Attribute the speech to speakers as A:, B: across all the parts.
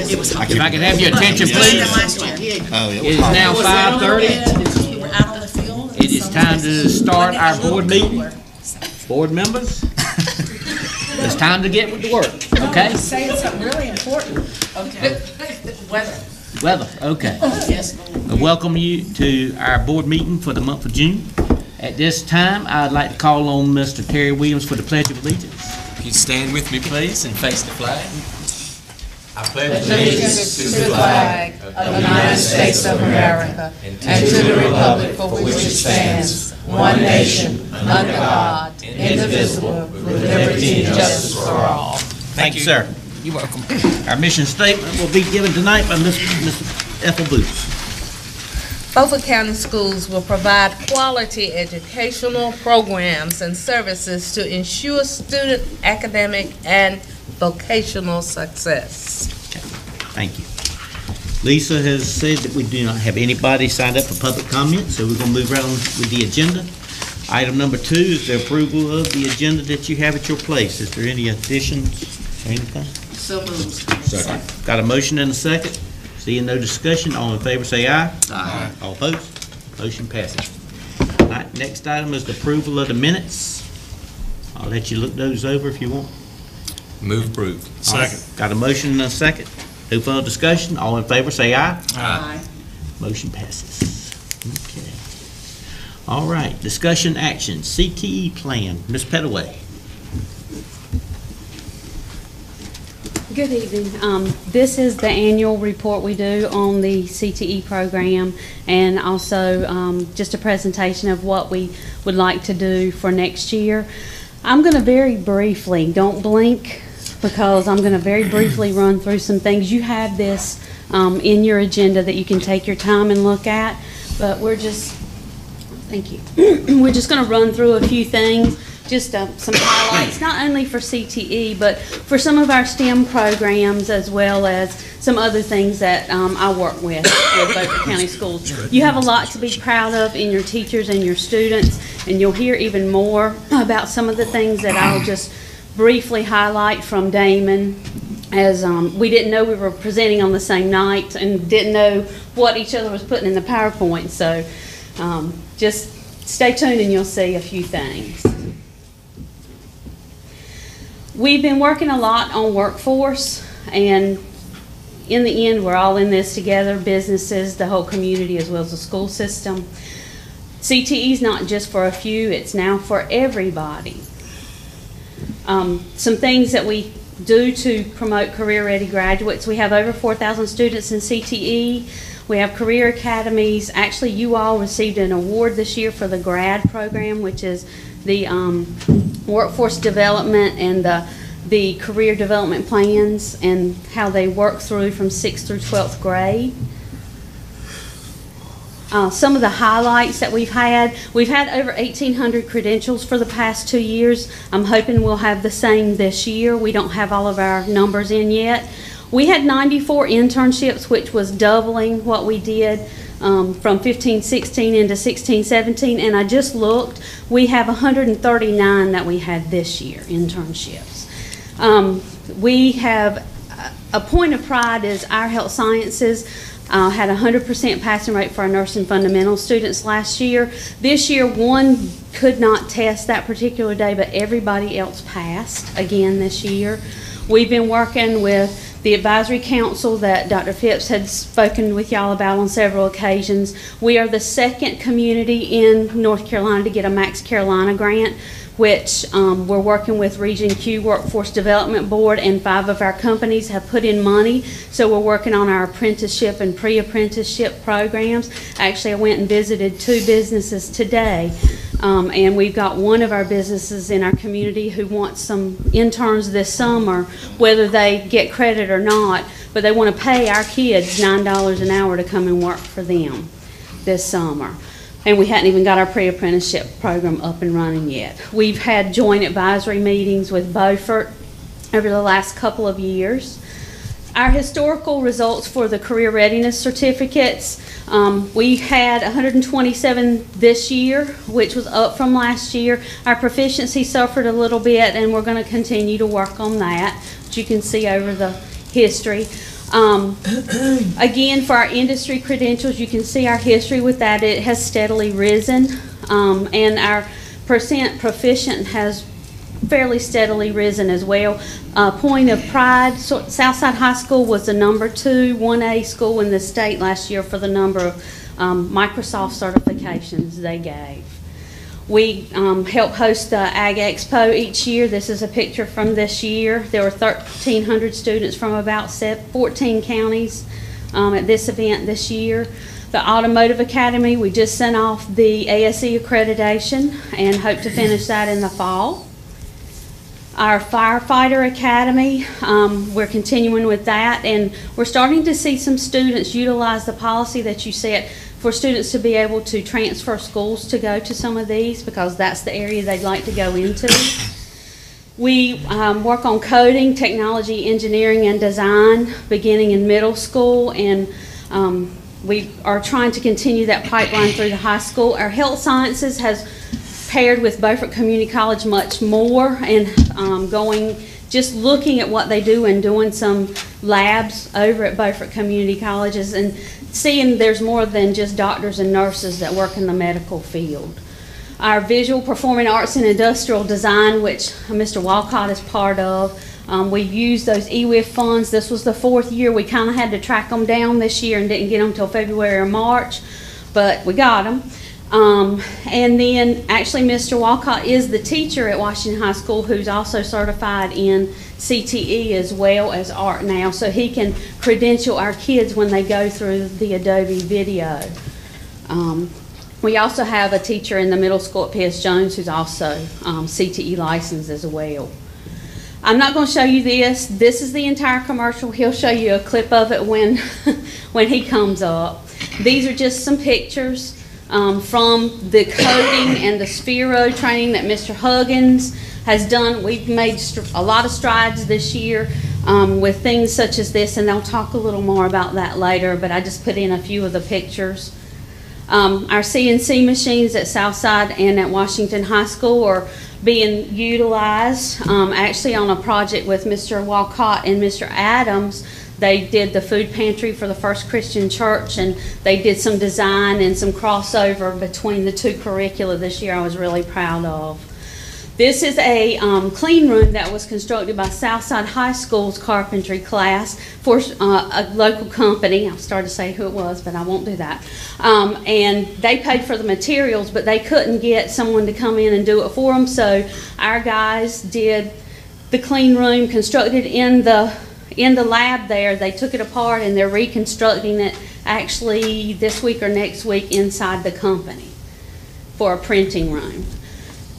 A: If I could have your attention, please.
B: Oh,
A: It is now five thirty.
C: We were out on the field.
A: It is time to start our board meeting. Board members, it's time to get with the work, okay?
C: Saying something really important. Okay. Weather.
A: Weather, okay.
C: Yes.
A: I welcome you to our board meeting for the month of June. At this time, I'd like to call on Mr. Terry Williams for the Pledge of Allegiance.
D: If you stand with me, please, and face the flag. I pledge allegiance to the flag
C: of the United States of America and to the republic for which it stands, one nation, under God, indivisible, with liberty and justice for all.
A: Thank you, sir. You're welcome. Our mission statement will be given tonight by Ms. Ms. Ethel Booth.
E: Beaufort County Schools will provide quality educational programs and services to ensure student academic and vocational success.
A: Thank you. Lisa has said that we do not have anybody signed up for public comment, so we're gonna move right on with the agenda. Item number two is the approval of the agenda that you have at your place. Is there any additions or anything?
C: So moved.
A: Got a motion and a second? Seeing no discussion, all in favor say aye. Aye. All opposed? Motion passes. All right, next item is the approval of the minutes. I'll let you look those over if you want.
D: Move approved.
A: Second. Got a motion and a second? No further discussion, all in favor say aye.
C: Aye.
A: Motion passes. Okay. All right, discussion action, CTE plan, Ms. Pettaway.
F: Good evening. Um, This is the annual report we do on the CTE program and also um, just a presentation of what we would like to do for next year. I'm going to very briefly, don't blink, because I'm going to very briefly run through some things. You have this um, in your agenda that you can take your time and look at, but we're just, thank you. We're just going to run through a few things just uh, some highlights, not only for CTE, but for some of our STEM programs as well as some other things that um, I work with with Beaufort County Schools. You have a lot to be proud of in your teachers and your students, and you'll hear even more about some of the things that I'll just briefly highlight from Damon as um, we didn't know we were presenting on the same night and didn't know what each other was putting in the PowerPoint. So um, just stay tuned and you'll see a few things. We've been working a lot on workforce, and in the end, we're all in this together businesses, the whole community, as well as the school system. CTE is not just for a few, it's now for everybody. Um, some things that we do to promote career ready graduates we have over 4,000 students in CTE. We have career academies. Actually, you all received an award this year for the GRAD program, which is the um, workforce development and the, the career development plans and how they work through from 6th through 12th grade. Uh, some of the highlights that we've had, we've had over 1,800 credentials for the past two years. I'm hoping we'll have the same this year. We don't have all of our numbers in yet. We had 94 internships, which was doubling what we did um, from 15, 16 into 16, 17, and I just looked. We have 139 that we had this year internships. Um, we have a point of pride is our health sciences. Uh, had a 100% passing rate for our nursing fundamental students last year. This year, one could not test that particular day, but everybody else passed again this year. We've been working with the advisory council that Dr. Phipps had spoken with y'all about on several occasions. We are the second community in North Carolina to get a Max Carolina grant, which um, we're working with Region Q Workforce Development Board, and five of our companies have put in money. So we're working on our apprenticeship and pre-apprenticeship programs. Actually, I went and visited two businesses today um, and we've got one of our businesses in our community who wants some interns this summer, whether they get credit or not, but they want to pay our kids $9 an hour to come and work for them this summer. And we hadn't even got our pre-apprenticeship program up and running yet. We've had joint advisory meetings with Beaufort over the last couple of years. Our historical results for the career readiness certificates, um, we had 127 this year, which was up from last year. Our proficiency suffered a little bit, and we're going to continue to work on that, which you can see over the history. Um, Again, for our industry credentials, you can see our history with that. It has steadily risen. Um, And our percent proficient has fairly steadily risen as well. Uh, Point of pride, so- Southside High School was the number two 1A school in the state last year for the number of um, Microsoft certifications they gave. We um, help host the Ag Expo each year. This is a picture from this year. There were 1,300 students from about 14 counties um, at this event this year. The Automotive Academy, we just sent off the ASE accreditation and hope to finish that in the fall. Our firefighter academy, um, we're continuing with that, and we're starting to see some students utilize the policy that you set for students to be able to transfer schools to go to some of these, because that's the area they'd like to go into. We um, work on coding, technology, engineering, and design, beginning in middle school, and um, we are trying to continue that pipeline through the high school. Our health sciences has paired with Beaufort Community College much more, and um, going, just looking at what they do and doing some labs over at Beaufort Community Colleges, and seeing there's more than just doctors and nurses that work in the medical field our visual performing arts and industrial design, which Mr. Walcott is part of. Um, we've used those EWIF funds. This was the fourth year. We kind of had to track them down this year and didn't get them until February or March, but we got them. Um, and then actually Mr. Walcott is the teacher at Washington High School who's also certified in CTE as well as art now, so he can credential our kids when they go through the Adobe video. Um, we also have a teacher in the middle school at PS Jones who's also um, CTE licensed as well. I'm not going to show you this. This is the entire commercial. He'll show you a clip of it when, when he comes up. These are just some pictures um, from the coding and the Sphero training that Mr. Huggins has done. We've made a lot of strides this year um, with things such as this, and I'll talk a little more about that later, but I just put in a few of the pictures. Um, our CNC machines at Southside and at Washington High School are being utilized. Um, actually, on a project with Mr. Walcott and Mr. Adams, they did the food pantry for the First Christian Church, and they did some design and some crossover between the two curricula this year. I was really proud of. This is a um, clean room that was constructed by Southside High School's carpentry class for uh, a local company. I started to say who it was, but I won't do that. Um, and they paid for the materials, but they couldn't get someone to come in and do it for them. So our guys did the clean room, constructed in the in the lab there. They took it apart and they're reconstructing it actually this week or next week inside the company for a printing room.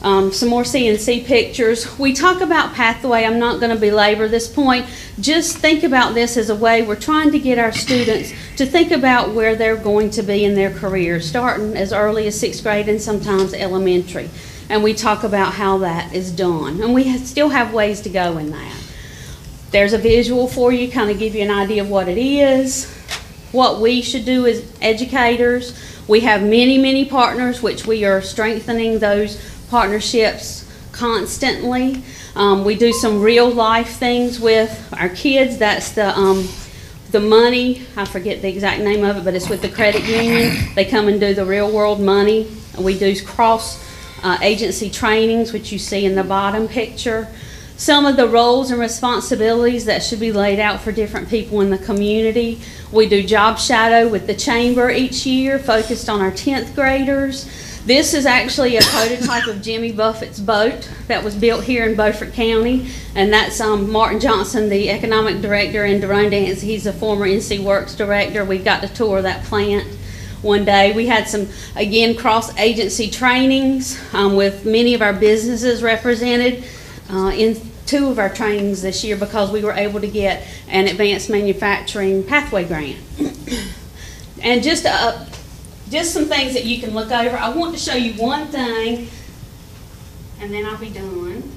F: Um, some more CNC pictures. We talk about pathway. I'm not going to belabor this point. Just think about this as a way we're trying to get our students to think about where they're going to be in their career, starting as early as sixth grade and sometimes elementary. And we talk about how that is done. And we still have ways to go in that. There's a visual for you, kind of give you an idea of what it is, what we should do as educators. We have many, many partners, which we are strengthening those partnerships constantly. Um, we do some real life things with our kids. That's the um, the money. I forget the exact name of it, but it's with the credit union. They come and do the real world money. We do cross uh, agency trainings, which you see in the bottom picture. Some of the roles and responsibilities that should be laid out for different people in the community. We do job shadow with the chamber each year, focused on our 10th graders. This is actually a prototype of Jimmy Buffett's boat that was built here in Beaufort County, and that's um, Martin Johnson, the economic director, in Daron Dance. He's a former NC Works director. We got to tour that plant one day. We had some, again, cross-agency trainings um, with many of our businesses represented uh, in two of our trainings this year because we were able to get an advanced manufacturing pathway grant. and just a, just some things that you can look over. I want to show you one thing, and then I'll be done.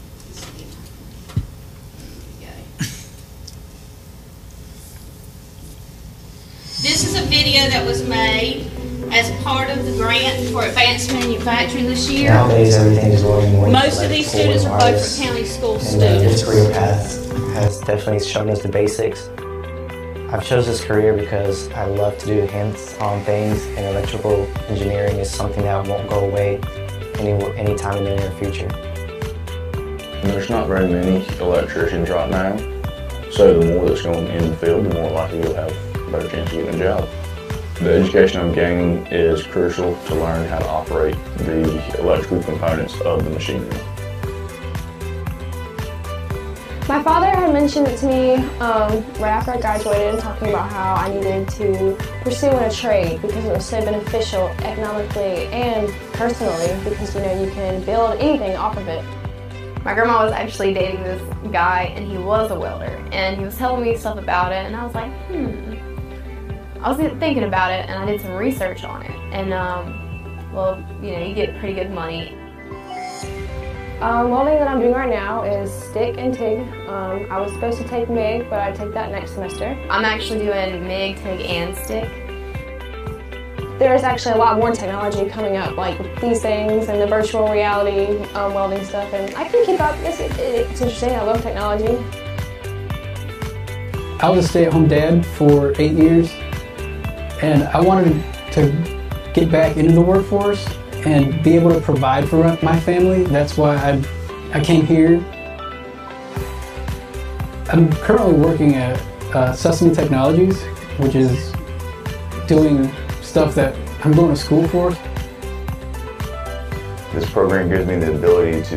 F: This is a video that was made as part of the grant for advanced manufacturing this year.
B: Nowadays, everything is going more. into,
F: Most of
B: like,
F: these students are
B: wireless.
F: Beaufort County school
B: And uh, this career path has definitely shown us the basics. I've chose this career because I love to do hands-on things and electrical engineering is something that won't go away any anytime in the near future.
G: There's not very many electricians right now, so the more that's going in the field, the more likely you'll have a better chance of getting a job. The education I'm gaining is crucial to learn how to operate the electrical components of the machinery.
H: My father had mentioned it to me um, right after I graduated, talking about how I needed to pursue in a trade because it was so beneficial economically and personally because you know you can build anything off of it.
I: My grandma was actually dating this guy and he was a welder and he was telling me stuff about it and I was like, hmm. I was thinking about it and I did some research on it and um, well, you know, you get pretty good money
H: um, welding that I'm doing right now is stick and TIG. Um, I was supposed to take MIG, but I take that next semester.
I: I'm actually doing MIG, TIG, and stick.
H: There's actually a lot more technology coming up, like these things and the virtual reality um, welding stuff, and I can keep up. It's, it's interesting. I love technology.
J: I was a stay-at-home dad for eight years, and I wanted to get back into the workforce and be able to provide for my family. That's why I, I came here. I'm currently working at uh, Sesame Technologies, which is doing stuff that I'm going to school for.
G: This program gives me the ability to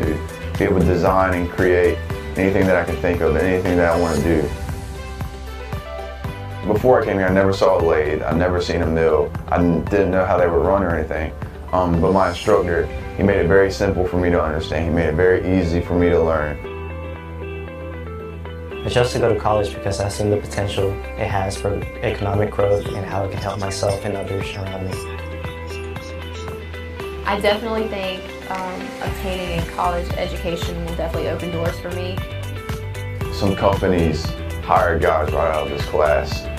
G: be able to design and create anything that I can think of, anything that I want to do. Before I came here, I never saw a lathe. I never seen a mill. I didn't know how they were run or anything. Um, but my instructor, he made it very simple for me to understand. He made it very easy for me to learn.
B: I chose to go to college because I've seen the potential it has for economic growth and how it can help myself and others around me.
I: I definitely think um, obtaining a college education will definitely open doors for me.
G: Some companies hire guys right out of this class.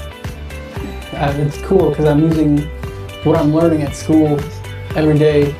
J: Uh, it's cool because I'm using what I'm learning at school every day.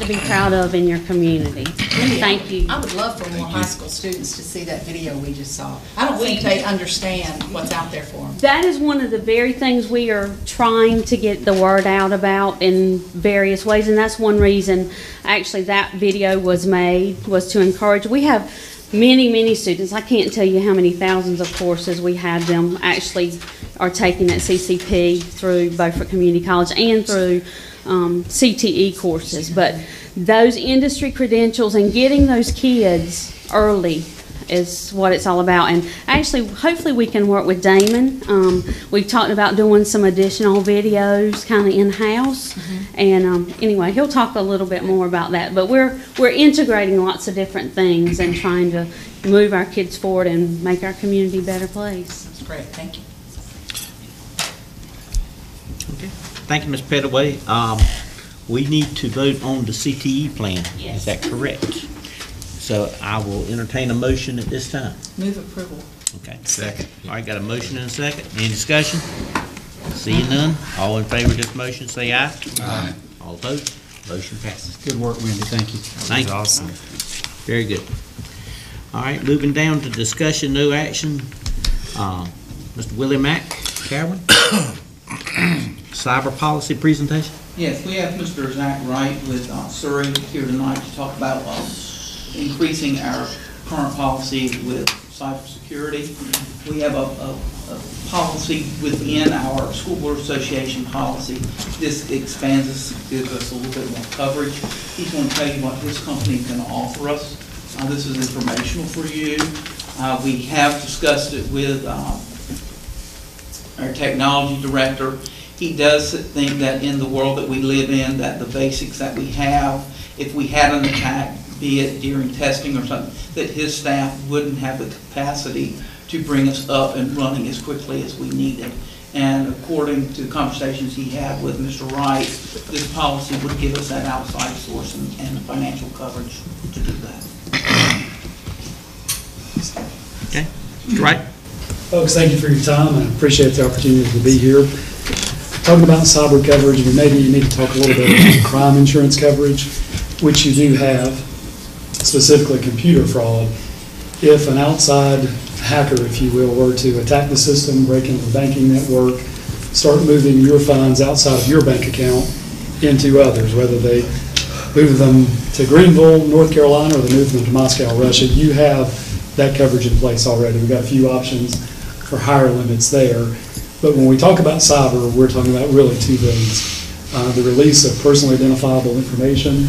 F: To be proud of in your community. Thank you.
C: I would love for more high school students to see that video we just saw. I don't think they understand what's out there for them.
F: That is one of the very things we are trying to get the word out about in various ways, and that's one reason actually that video was made, was to encourage. We have many, many students. I can't tell you how many thousands of courses we have them actually are taking at CCP through Beaufort Community College and through um, CTE courses. But those industry credentials and getting those kids early is what it's all about. And actually, hopefully, we can work with Damon. Um, we've talked about doing some additional videos, kind of in house. And um, anyway, he'll talk a little bit more about that. But we're we're integrating lots of different things and trying to move our kids forward and make our community a better place.
C: That's great, thank you.
A: Thank you, Ms. Pettaway. Um, we need to vote on the CTE plan. Is that correct? So I will entertain a motion at this time.
C: Move approval.
A: Okay. Second. All right, got a motion and a second. Any discussion? Seeing none, all in favor of this motion, say aye. Aye. All opposed? Motion passes.
K: Good work, Wendy, thank you.
A: Thank you. Awesome. Very good. All right, moving down to discussion, no action. Uh, Mr. Willie Mack, Carolyn? Cyber policy presentation?
L: Yes, we have Mr. Zach Wright with uh, Surry here tonight to talk about uh, increasing our current policy with cybersecurity. We have a, a, a policy within our School Board Association policy. This expands us, gives us a little bit more coverage. He's going to tell you what his company is going to offer us. Uh, This is informational for you. Uh, We have discussed it with uh, our technology director. He does think that in the world that we live in, that the basics that we have, if we had an attack, be it during testing or something, that his staff wouldn't have the capacity to bring us up and running as quickly as we needed. And according to the conversations he had with Mr. Wright, this policy would give us that outside source and, and financial coverage to do that.
A: Okay, Mr. Wright?
K: Folks, thank you for your time. I appreciate the opportunity to be here. Talking about cyber coverage, but maybe you need to talk a little bit about crime insurance coverage. which you do have, specifically computer fraud, if an outside hacker, if you will, were to attack the system, break into the banking network, start moving your funds outside of your bank account into others, whether they move them to Greenville, North Carolina, or they move them to Moscow, Russia, you have that coverage in place already. We've got a few options for higher limits there. But when we talk about cyber, we're talking about really two things. Uh, The release of personally identifiable information,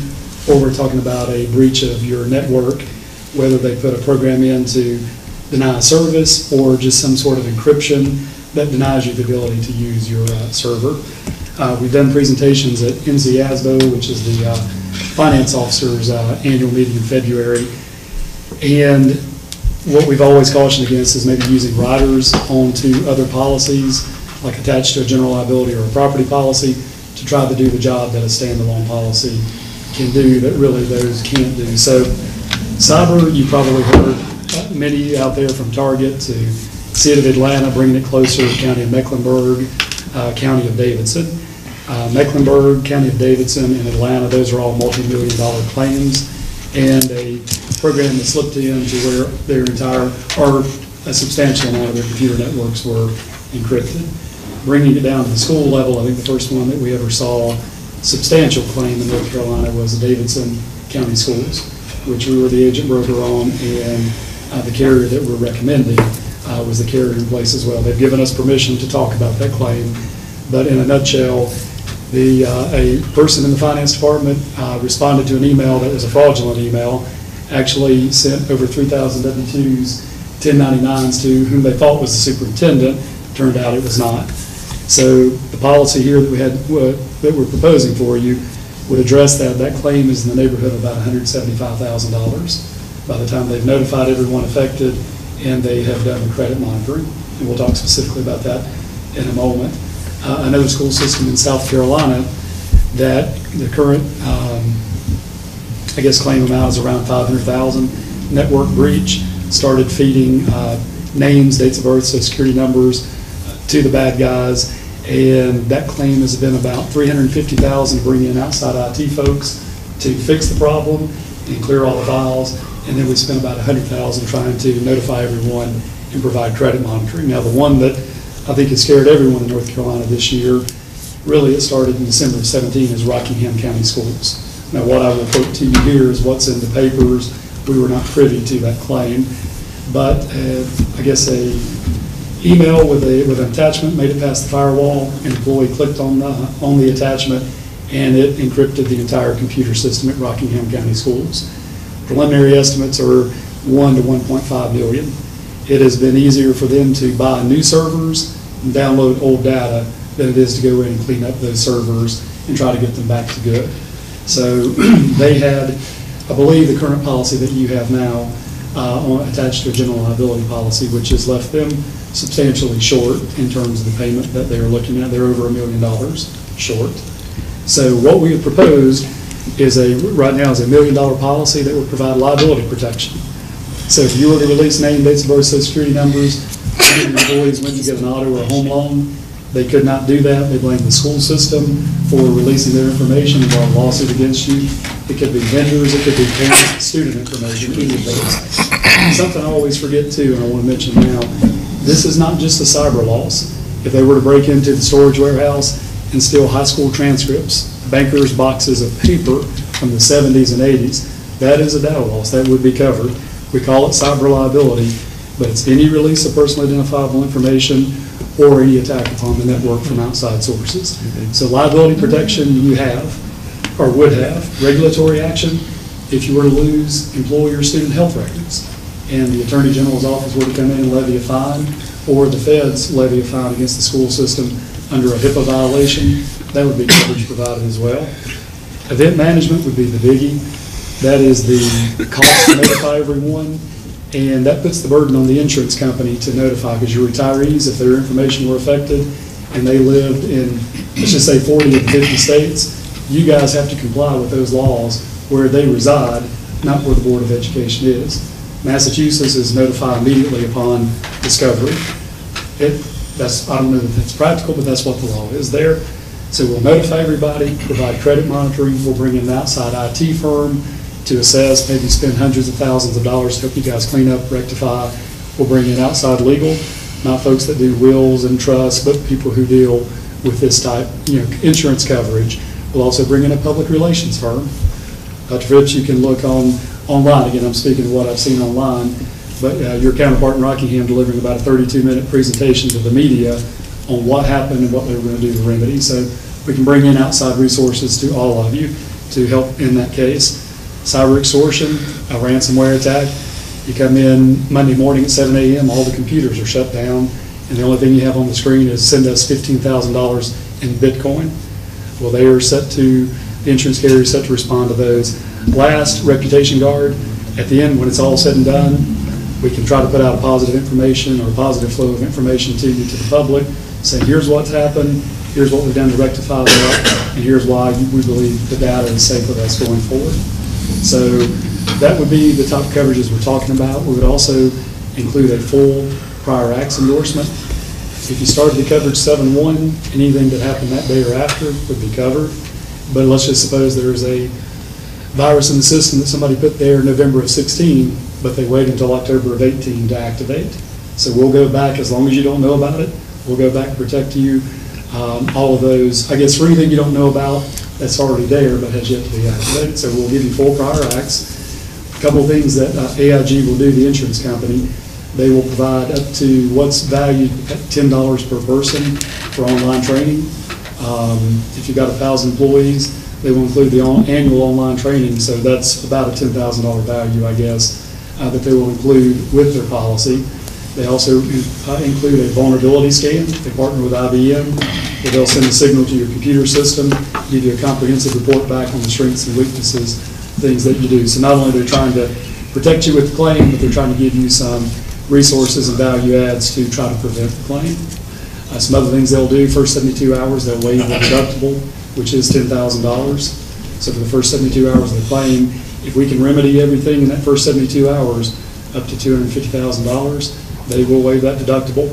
K: or we're talking about a breach of your network, whether they put a program in to deny service or just some sort of encryption that denies you the ability to use your uh, server. Uh, We've done presentations at NCASBO, which is the uh, finance officers' uh, annual meeting in February. And what we've always cautioned against is maybe using riders onto other policies, like attached to a general liability or a property policy, to try to do the job that a standalone policy can do that really those can't do. So cyber, you probably heard uh, many out there from Target to City of Atlanta, bringing it closer County of Mecklenburg, uh, County of Davidson. Uh, Mecklenburg, County of Davidson, and Atlanta, those are all multi-million dollar claims. And a program that slipped in to where their entire, or a substantial amount of their computer networks were encrypted. Bringing it down to the school level, I think the first one that we ever saw substantial claim in North Carolina was the Davidson County Schools, which we were the agent broker on, and uh, the carrier that we're recommending uh, was the carrier in place as well. They've given us permission to talk about that claim, but in a nutshell, the, uh, a person in the finance department uh, responded to an email that was a fraudulent email, actually sent over 3,000 W-2s, 1099s to whom they thought was the superintendent. Turned out it was not. So the policy here that we had, uh, that we're proposing for you would address that. That claim is in the neighborhood of about $175,000 by the time they've notified everyone affected and they have done the credit monitoring. And we'll talk specifically about that in a moment. Uh, Another school system in South Carolina that the current, um, I guess, claim amount is around 500,000. Network breach started feeding uh, names, dates of birth, social security numbers uh, to the bad guys. And that claim has been about 350,000 to bring in outside IT folks to fix the problem and clear all the files. And then we spent about 100,000 trying to notify everyone and provide credit monitoring. Now, the one that I think has scared everyone in North Carolina this year, really it started in December of 17, is Rockingham County Schools. Now, what I will quote to you here is what's in the papers. We were not privy to that claim, but uh, I guess a email with a, with an attachment made it past the firewall. An employee clicked on the, on the attachment, and it encrypted the entire computer system at Rockingham County Schools. Preliminary estimates are 1 to 1.5 million. It has been easier for them to buy new servers and download old data than it is to go in and clean up those servers and try to get them back to good. So they had, I believe, the current policy that you have now uh, on- attached to a general liability policy, which has left them substantially short in terms of the payment that they are looking at. They're over a million dollars short. So what we have proposed is a, right now is a million dollar policy that would provide liability protection. So if you were to release name, dates of birth, social security numbers, employees when you get an auto or a home loan, they could not do that. They blame the school system for releasing their information and brought a lawsuit against you. It could be vendors, it could be parent, student information, any of those. Something I always forget too, and I want to mention now, this is not just a cyber loss. If they were to break into the storage warehouse and steal high school transcripts, bankers' boxes of paper from the 70s and 80s, that is a data loss. That would be covered. We call it cyber liability, but it's any release of personally identifiable information or any attack upon the network from outside sources. Mm-hmm. So liability protection you have, or would have, regulatory action if you were to lose employee or student health records, and the Attorney General's office were to come in and levy a fine, or the feds levy a fine against the school system under a HIPAA violation, that would be coverage provided as well. Event management would be the biggie. That is the cost to notify everyone, and that puts the burden on the insurance company to notify, because your retirees, if their information were affected and they lived in, let's just say 40 of the 50 states, you guys have to comply with those laws where they reside, not where the Board of Education is. Massachusetts is notified immediately upon discovery. It, that's, I don't know if that's practical, but that's what the law is there. So we'll notify everybody, provide credit monitoring, we'll bring in an outside IT firm to assess, maybe spend hundreds of thousands of dollars to help you guys clean up, rectify. We'll bring in outside legal, not folks that do wills and trusts, but people who deal with this type, you know, insurance coverage. We'll also bring in a public relations firm. Dr. Phipps, you can look on, online, again, I'm speaking of what I've seen online, but uh, your counterpart in Rockingham delivering about a 32-minute presentation to the media on what happened and what they were going to do to remedy. So we can bring in outside resources to all of you to help in that case. Cyber extortion, a ransomware attack, you come in Monday morning at 7 a.m., all the computers are shut down, and the only thing you have on the screen is send us $15,000 in Bitcoin. Well, they are set to, the insurance carrier is set to respond to those. Last, reputation guard, at the end, when it's all said and done, we can try to put out a positive information or a positive flow of information to you, to the public, saying, here's what's happened, here's what we've done to rectify that, and here's why we believe the data is safe with us going forward. So that would be the top coverages we're talking about. We would also include a full prior acts endorsement. If you started the coverage seven one, anything that happened that day or after would be covered. But let's just suppose there's a virus in the system that somebody put there November of 16, but they wait until October of 18 to activate. So we'll go back, as long as you don't know about it, we'll go back and protect you. Um, all of those, I guess for anything you don't know about, that's already there but has yet to be activated. So we'll give you full prior acts. A Couple of things that uh, AIG will do, the insurance company, they will provide up to what's valued at $10 per person for online training. Um, If you've got a thousand employees, they will include the on- annual online training, so that's about a $10,000 value, I guess, uh, that they will include with their policy. They also uh, include a vulnerability scan. They partner with IBM, where they'll send a signal to your computer system, give you a comprehensive report back on the strengths and weaknesses, things that you do. So not only are they trying to protect you with the claim, but they're trying to give you some resources and value adds to try to prevent the claim. Uh, Some other things they'll do, first 72 hours, they'll waive the deductible, which is $10,000. So for the first 72 hours of the claim, if we can remedy everything in that first 72 hours, up to $250,000, they will waive that deductible.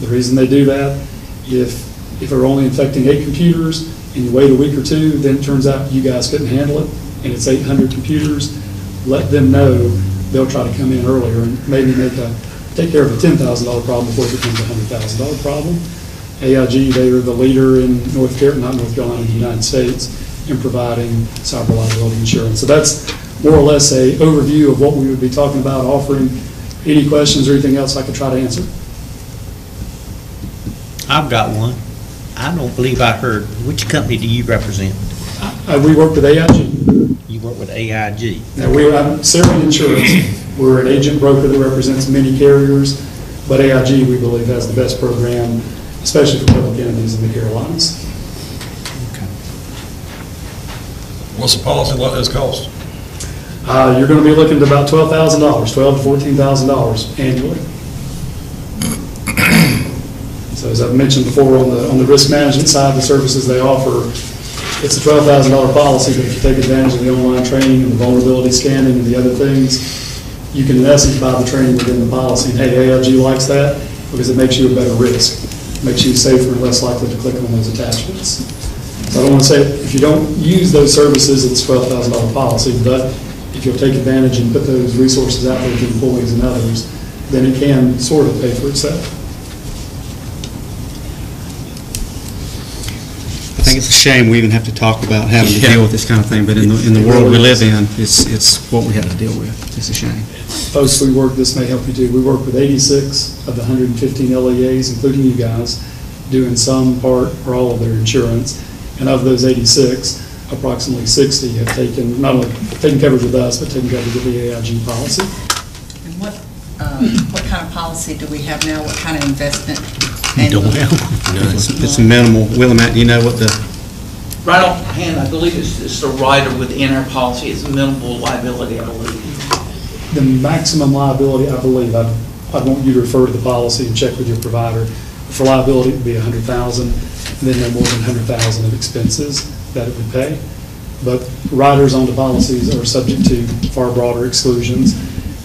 K: The reason they do that, if, if they're only infecting eight computers and you wait a week or two, then it turns out you guys couldn't handle it, and it's 800 computers, let them know, they'll try to come in earlier and maybe make a, take care of a $10,000 problem before it becomes a $100,000 problem. AIG, they are the leader in North Carolina, not North Carolina, in the United States, in providing cyber liability insurance. So that's more or less a overview of what we would be talking about, offering. Any questions or anything else I could try to answer?
A: I've got one. I don't believe I heard, which company do you represent?
K: Uh, We work with AIG.
A: You work with AIG.
K: Now, we are Sylvan Insurance. We're an agent broker that represents many carriers, but AIG, we believe, has the best program, especially for public entities in the Carolinas. Okay.
M: What's the policy like this cost?
K: Uh, You're going to be looking at about $12,000, $12,000 to $14,000 annually. So as I've mentioned before, on the, on the risk management side, the services they offer, it's a $12,000 policy, but if you take advantage of the online training and the vulnerability scanning and the other things, you can in essence buy the training within the policy. And hey, AIG likes that because it makes you a better risk, makes you safer and less likely to click on those attachments. So I don't want to say, if you don't use those services, it's $12,000 policy, but if you'll take advantage and put those resources out there to employees and others, then it can sort of pay for itself.
N: I think it's a shame we even have to talk about having to
K: Yeah.
N: deal with this kind of thing, but in the, in the world we live in, it's, it's what we have to deal with. It's a shame.
K: Folks, we work, this may help you too, we work with 86 of the 115 LEAs, including you guys, doing some part or all of their insurance. And of those 86, approximately 60 have taken, not only taken coverage with us, but taken coverage with the AIG policy.
O: And what, um, what kind of policy do we have now? What kind of investment?
N: You don't have, no, it's, it's minimal. Willie, Matt, do you know what the,
L: Right offhand, I believe it's, it's the rider within our policy, it's minimal liability, I believe.
K: The maximum liability, I believe, I, I want you to refer to the policy and check with your provider. For liability, it would be 100,000, and then no more than 100,000 of expenses that it would pay. But riders on the policies are subject to far broader exclusions.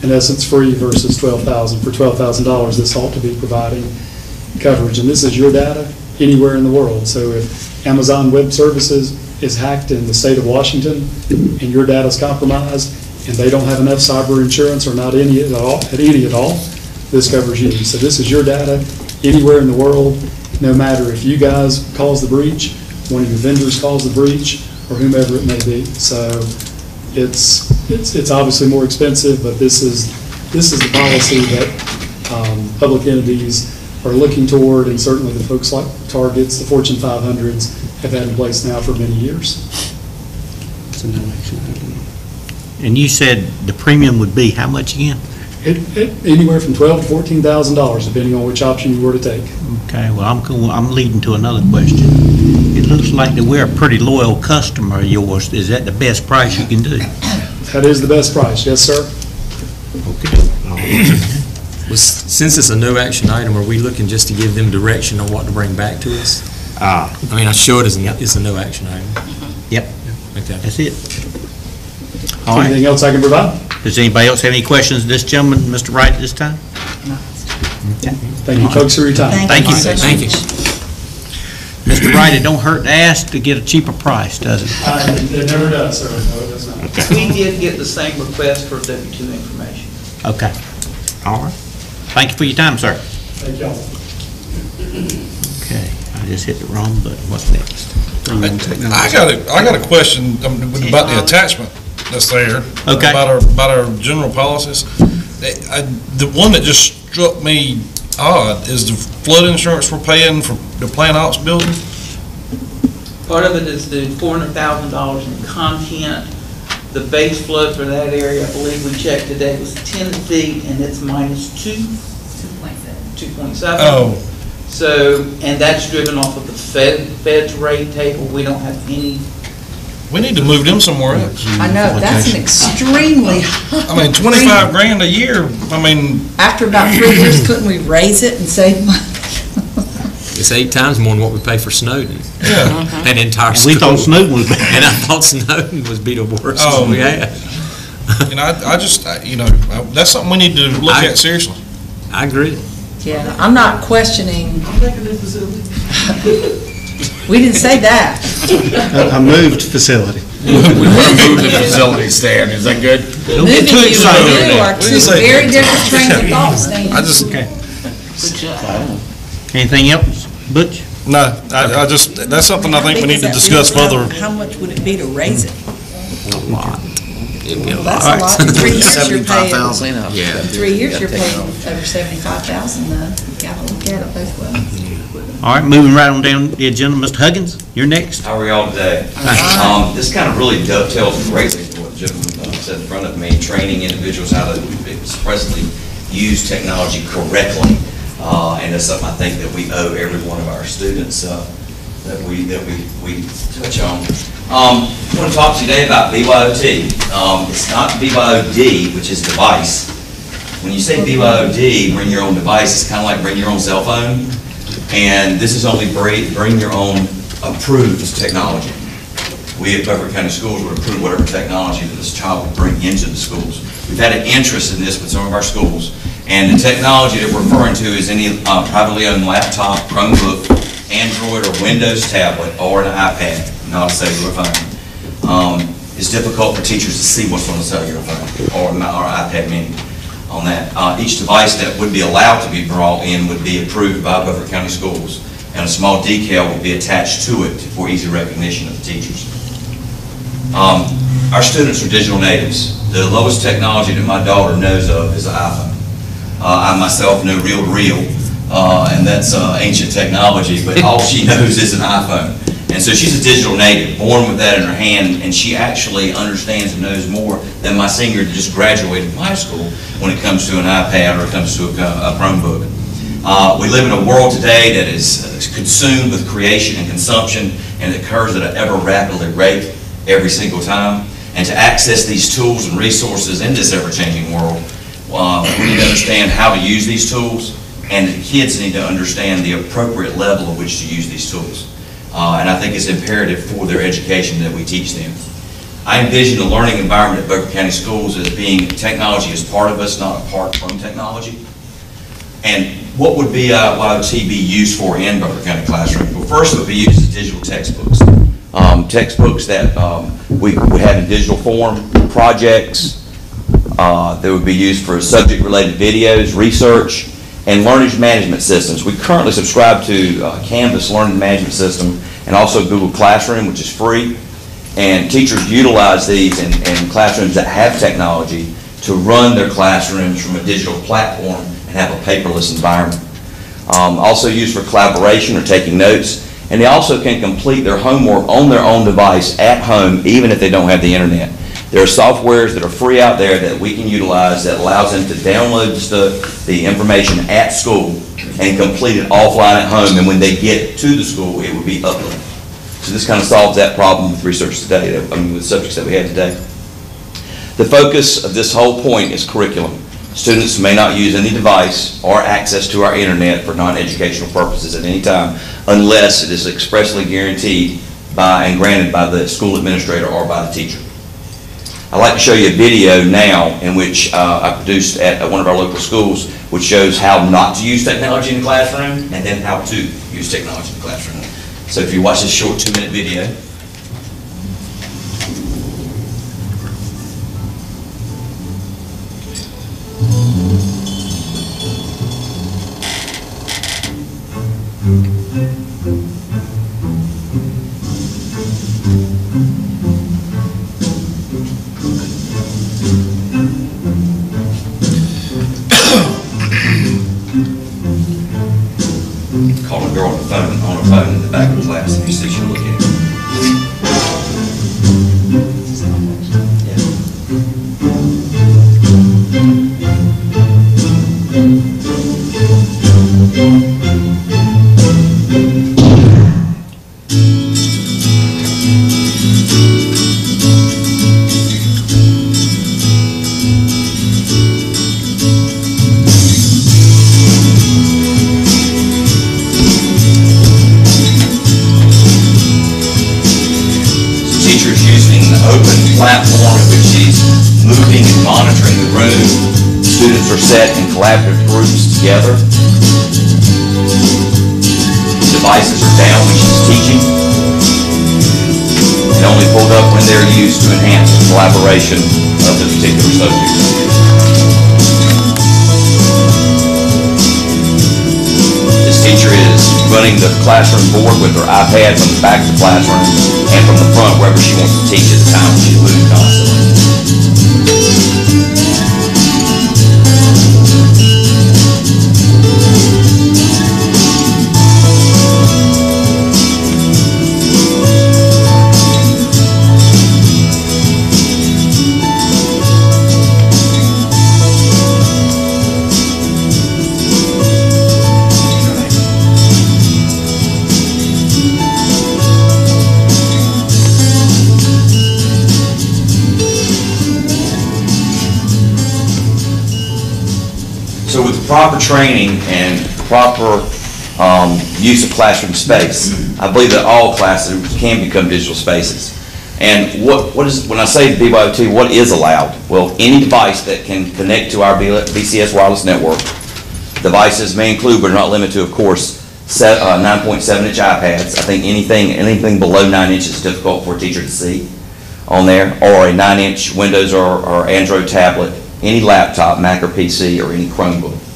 K: In essence, free versus 12,000. For $12,000, this ought to be providing coverage. And this is your data. anywhere in the world. So if Amazon Web Services is hacked in the state of Washington and your data is compromised and they don't have enough cyber insurance or not any at all, at any at all, this covers you. So this is your data anywhere in the world, no matter if you guys cause the breach, one of your vendors calls the breach, or whomever it may be. So it's, it's, it's obviously more expensive, but this is, this is the policy that um, public entities are looking toward, and certainly the folks like Targets, the Fortune 500s, have had in place now for many years.
N: It's a no action item.
A: And you said the premium would be how much again?
K: It, it, anywhere from twelve to fourteen thousand dollars, depending on which option you were to take.
A: Okay, well, I'm, go- I'm leading to another question. It looks like that we're a pretty loyal customer of yours. Is that the best price you can do?
K: That is the best price, yes, sir.
D: Well, s- Since it's a no action item, are we looking just to give them direction on what to bring back to us?
A: Ah.
D: I mean, I show it as, a- it's a no action item.
A: Yep.
D: Okay.
A: That's it. All right.
K: Anything else I can provide?
A: Does anybody else have any questions of this gentleman, Mr. Wright, at this time? No.
K: Thank you folks for your time.
A: Thank you.
D: Thank you.
A: Mr. Wright, it don't hurt to ask to get a cheaper price, does it?
K: Uh, It it never does, sir, no, it does not.
L: We did get the same request for W-2 information.
A: Okay. All right. Thank you for your time, sir.
K: Thank y'all.
A: Okay, I just hit the wrong button. What's next?
M: I got a, I got a question um, about the attachment that's there.
A: Okay.
M: About our, about our general policies. I- The one that just struck me odd is the flood insurance we're paying for the plant ops building.
L: Part of it is the four hundred thousand dollars in content. The base flood for that area, I believe we checked today, was ten feet, and it's minus two. Two point seven. Two point seven.
M: Oh.
L: So, and that's driven off of the Fed, Fed's rate table. We don't have any,
M: We need to move them somewhere else.
O: I know, that's an extremely, high.
M: I mean, twenty-five grand a year, I mean,
O: after about three years, couldn't we raise it and save money?
D: It's eight times more than what we pay for Snowden.
M: yeah.
D: An entire
A: And
D: school.
A: we thought Snowden was bad.
D: And I thought Snowden was be the worst
M: Oh.
D: one we had.
M: And I, I just, I- you know, I- that's something we need to look
D: I-
M: at seriously.
D: I agree.
O: Yeah, I'm not questioning. We didn't say that.
N: A a moved facility.
P: We want to move the facility stand, is that good?
A: Don't get too excited over
O: You are two very different trains of thought, Stan.
M: I just,
A: Anything else, Butch?
M: no, I, I just, that's something I think we need to discuss further.
O: How much would it be to raise it?
D: A lot. It'd be a
O: Well,
D: lot.
O: that's a lot. In three years, you're paying,
D: Yeah.
O: in three years, you're paying over seventy-five thousand, though. You gotta look at it both ways.
A: All right, moving right on down the agenda, Mr. Huggins, you're next.
Q: How are y'all today? Um, This kind of really dovetails greatly with what Jim uh, said in front of me, training individuals how to expressly use technology correctly. Uh, And it's something I think that we owe every one of our students uh, that we, that we, we touch on. Um, I want to talk to you today about BYOT. Um, It's not BYOD, which is device. When you say BYOD, bring your own device, it's kind of like bring your own cell phone. And this is only bring, bring your own approved technology. We at Beaufort County Schools would approve whatever technology that this child would bring into the schools. We've had an interest in this with some of our schools, and the technology that we're referring to is any uh, privately owned laptop, Chromebook, Android or Windows tablet, or an iPad, not a cellular phone. Um, It's difficult for teachers to see what's on a cellular phone or or iPad mini on that. Uh, Each device that would be allowed to be brought in would be approved by Beaufort County Schools, and a small decal would be attached to it for easy recognition of the teachers. Um, Our students are digital natives. The lowest technology that my daughter knows of is an iPhone. Uh, I myself know reel-to-reel, uh, and that's uh, ancient technology, but all she knows is an iPhone. And so she's a digital native, born with that in her hand, and she actually understands and knows more than my senior that just graduated from high school when it comes to an iPad or it comes to a a Chromebook. Uh, We live in a world today that is is consumed with creation and consumption, and it occurs at an ever rapidly rate every single time. And to access these tools and resources in this ever-changing world, uh, we need to understand how to use these tools, and the kids need to understand the appropriate level of which to use these tools. Uh, And I think it's imperative for their education that we teach them. I envision a learning environment at Beaufort County Schools as being technology is part of us, not apart from technology. And What would BYOT be used for in Beaufort County classroom? Well, first it would be used as digital textbooks. Um, Textbooks that um, we we have in digital form, projects, uh, that would be used for subject-related videos, research, and learning management systems. We currently subscribe to uh, Canvas Learning Management System and also Google Classroom, which is free. And teachers utilize these in, in classrooms that have technology to run their classrooms from a digital platform and have a paperless environment. Um, also used for collaboration or taking notes. And they also can complete their homework on their own device at home, even if they don't have the internet. There are softwares that are free out there that we can utilize that allows them to download the the information at school and complete it offline at home. And when they get to the school, it would be uploaded. So this kind of solves that problem with research today, that- I mean, with subjects that we have today. The focus of this whole point is curriculum. Students may not use any device or access to our internet for non-educational purposes at any time unless it is expressly guaranteed by and granted by the school administrator or by the teacher. I'd like to show you a video now in which uh, I produced at one of our local schools, which shows how not to use technology in the classroom and then how to use technology in the classroom. So if you watch this short two-minute video. Space, I believe that all classrooms can become digital spaces. And what, what is, when I say BYOT, what is allowed? Well, any device that can connect to our BCS wireless network. Devices may include, but are not limited to, of course, set, uh, 9.7 inch iPads. I think anything, anything below nine inches is difficult for a teacher to see on there, or a nine inch Windows or, or Android tablet, any laptop, Mac or PC, or any Chromebook.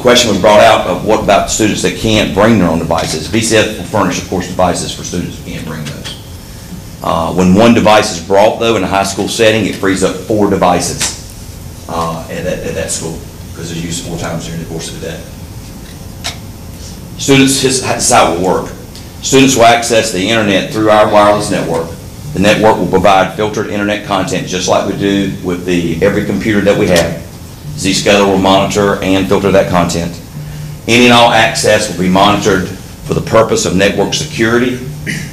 Q: The question was brought out of what about students that can't bring their own devices? BCS will furnish, of course, devices for students who can't bring those. Uh, When one device is brought, though, in a high school setting, it frees up four devices uh, at that, at that school, because they're used four times during the course of the day. Students, this is how it will work. Students will access the internet through our wireless network. The network will provide filtered internet content, just like we do with the, every computer that we have. Zscaler will monitor and filter that content. Any and all access will be monitored for the purpose of network security,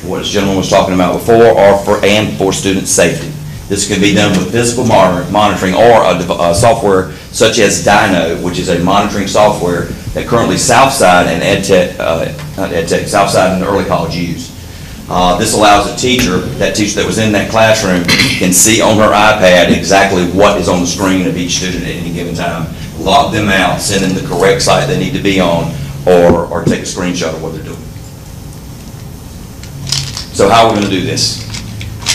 Q: what this gentleman was talking about before, or for, and for student safety. This can be done with physical monitoring or a a software such as DyKnow, which is a monitoring software that currently Southside and EdTech, uh, EdTech, Southside and Early College use. Uh, This allows a teacher, that teacher that was in that classroom, can see on her iPad exactly what is on the screen of each student at any given time log them out, send them the correct site they need to be on, or, or take a screenshot of what they're doing. So how are we gonna do this?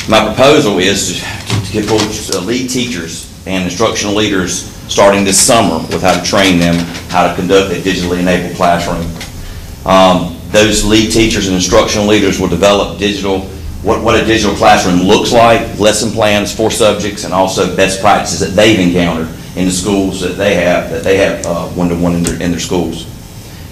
Q: My proposal is to to get lead teachers and instructional leaders starting this summer with how to train them, how to conduct a digitally enabled classroom. Um, Those lead teachers and instructional leaders will develop digital, what, what a digital classroom looks like, lesson plans for subjects, and also best practices that they've encountered in the schools that they have, that they have uh, one-to-one in their, in their schools.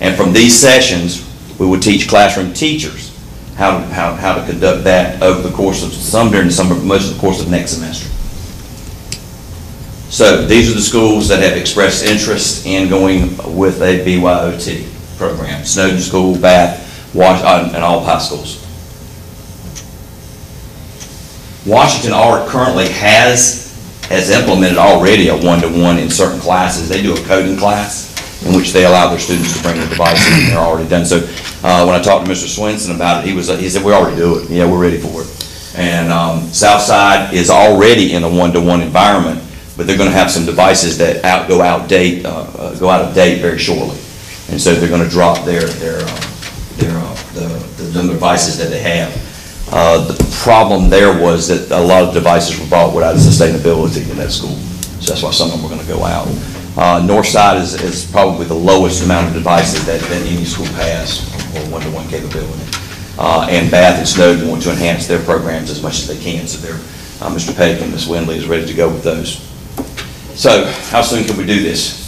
Q: And from these sessions, we would teach classroom teachers how, how, how to conduct that over the course of, some during the summer, most of the course of next semester. So these are the schools that have expressed interest in going with a BYOT program. Snowden School, Bath, Wash, uh, and all high schools. Washington Art currently has, has implemented already a one-to-one in certain classes. They do a coding class in which they allow their students to bring their devices, and they're already done. So uh, when I talked to Mr. Swenson about it, he was, he said, we already do it. Yeah, we're ready for it. And um, Southside is already in a one-to-one environment, but they're going to have some devices that out, go out date, uh, uh, go out of date very shortly. And so they're going to drop their, their, uh, their, uh, the, the the devices that they have. Uh, The problem there was that a lot of devices were bought without sustainability in that school. So that's why some of them were going to go out. Uh, North Side is, is probably the lowest amount of devices that, that any school has for one-to-one capability. Uh, And Bath and Snowden want to enhance their programs as much as they can, so they're, uh, Mr. Pegg and Ms. Windley is ready to go with those. So how soon can we do this?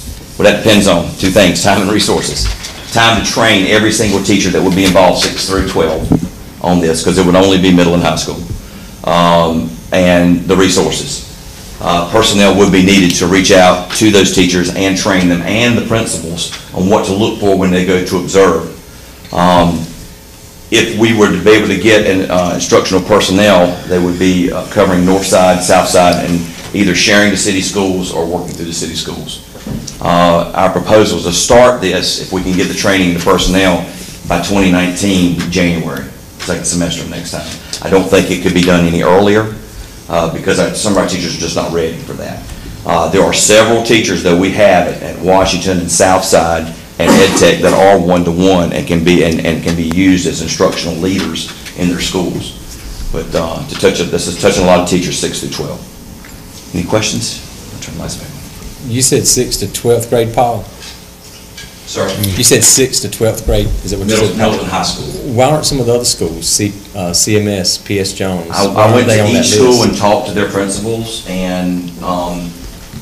Q: Well, that depends on two things, time and resources. Time to train every single teacher that would be involved, six through 12, on this, because it would only be middle and high school. Um, And the resources. Uh, Personnel would be needed to reach out to those teachers and train them and the principals on what to look for when they go to observe. Um, If we were to be able to get an, uh, instructional personnel, they would be uh, covering north side, south side, and either sharing the city schools or working through the city schools. Uh, Our proposal is to start this, if we can get the training, the personnel, by 2019, January, second semester of next time. I don't think it could be done any earlier, uh, because our- some of our teachers are just not ready for that. Uh, There are several teachers that we have at- at Washington and Southside and Ed Tech that are one-to-one and can be, and and can be used as instructional leaders in their schools. But uh, to touch, it- this is touching a lot of teachers, six through 12. Any questions? I'll turn back.
R: You said sixth to 12th grade, Paul?
Q: Sir?
R: You said sixth to 12th grade, is that what you
Q: Middle-
R: said?
Q: middle and high school.
R: Why aren't some of the other schools, C- uh, CMS, PS Jones?
Q: I,
R: why
Q: I
R: aren't
Q: went
R: they
Q: to
R: on
Q: each school
R: list?
Q: and talked to their principals, and, um,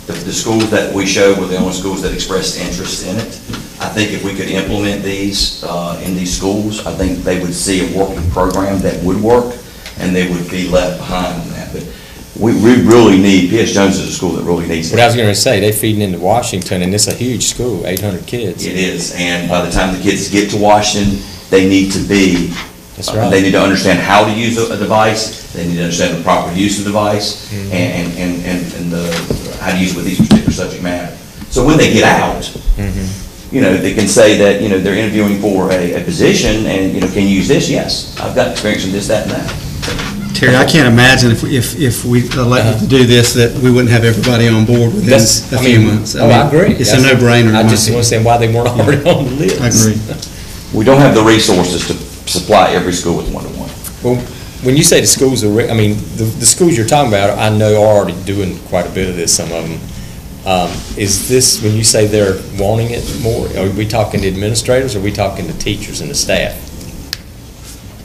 Q: the, the schools that we showed were the only schools that expressed interest in it. I think if we could implement these, uh, in these schools, I think they would see a working program that would work, and they would be left behind on that, but we, we really need, PS Jones is a school that really needs it.
R: What I was gonna say, they're feeding into Washington, and it's a huge school, 800 kids.
Q: It is, and by the time the kids get to Washington, they need to be,
R: That's
Q: uh,
R: right.
Q: they need to understand how to use a a device, they need to understand the proper use of the device,
R: Mhm.
Q: and, and, and and the, how to use it with each particular subject matter. So when they get out,
R: Mm-hmm.
Q: you know, they can say that, you know, they're interviewing for a, a position, and, you know, can you use this? Yes, I've got experience in this, that, and that.
N: Terry, I can't imagine if, we- if, if we elected to do this, that we wouldn't have everybody on board within
R: That's,
N: a
R: I
N: few
R: mean,
N: months.
R: oh, I
N: mean,
R: agree.
N: It's a
R: That's-
N: no-brainer. in
R: I
N: my
R: just
N: opinion.
R: understand why they weren't already on the list.
N: I agree.
Q: We don't have the resources to supply every school with one-to-one.
R: Well, when you say the schools are, re- I mean, the, the schools you're talking about, I know are already doing quite a bit of this, some of them. Um, Is this, when you say they're wanting it more, are we talking to administrators, or are we talking to teachers and the staff?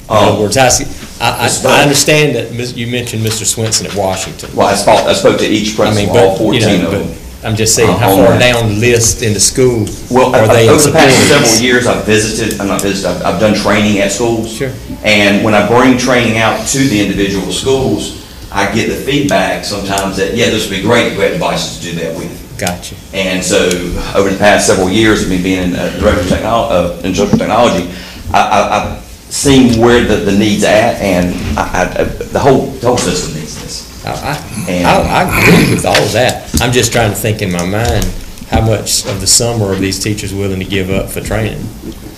R: In other
Q: Um,
R: words, I, see- I, I- I understand that Ms- you mentioned Mr. Swenson at Washington.
Q: Well, I spoke, I spoke to each
R: I mean,
Q: principal, all
R: but, you know,
Q: 14 of
R: but
Q: them.
R: I'm just saying,
Q: Uh,
R: how
Q: on
R: far down the list in the school
Q: Well, I-
R: are they
Q: I-
R: in
Q: over the past several years, I've visited, I'm not visited, I've, I've done training at schools. Sure. And when I bring training out to the individual schools, I get the feedback sometimes that, yeah, this would be great if we had devices to do that with.
R: Gotcha.
Q: And so, over the past several years of me being a director of technol, uh, instructional technology, I, I, seen where the, the need's at, and I, I, the whole, the whole system needs this.
R: I, I, I I agree with all of that. I'm just trying to think in my mind, how much of the summer are these teachers willing to give up for training?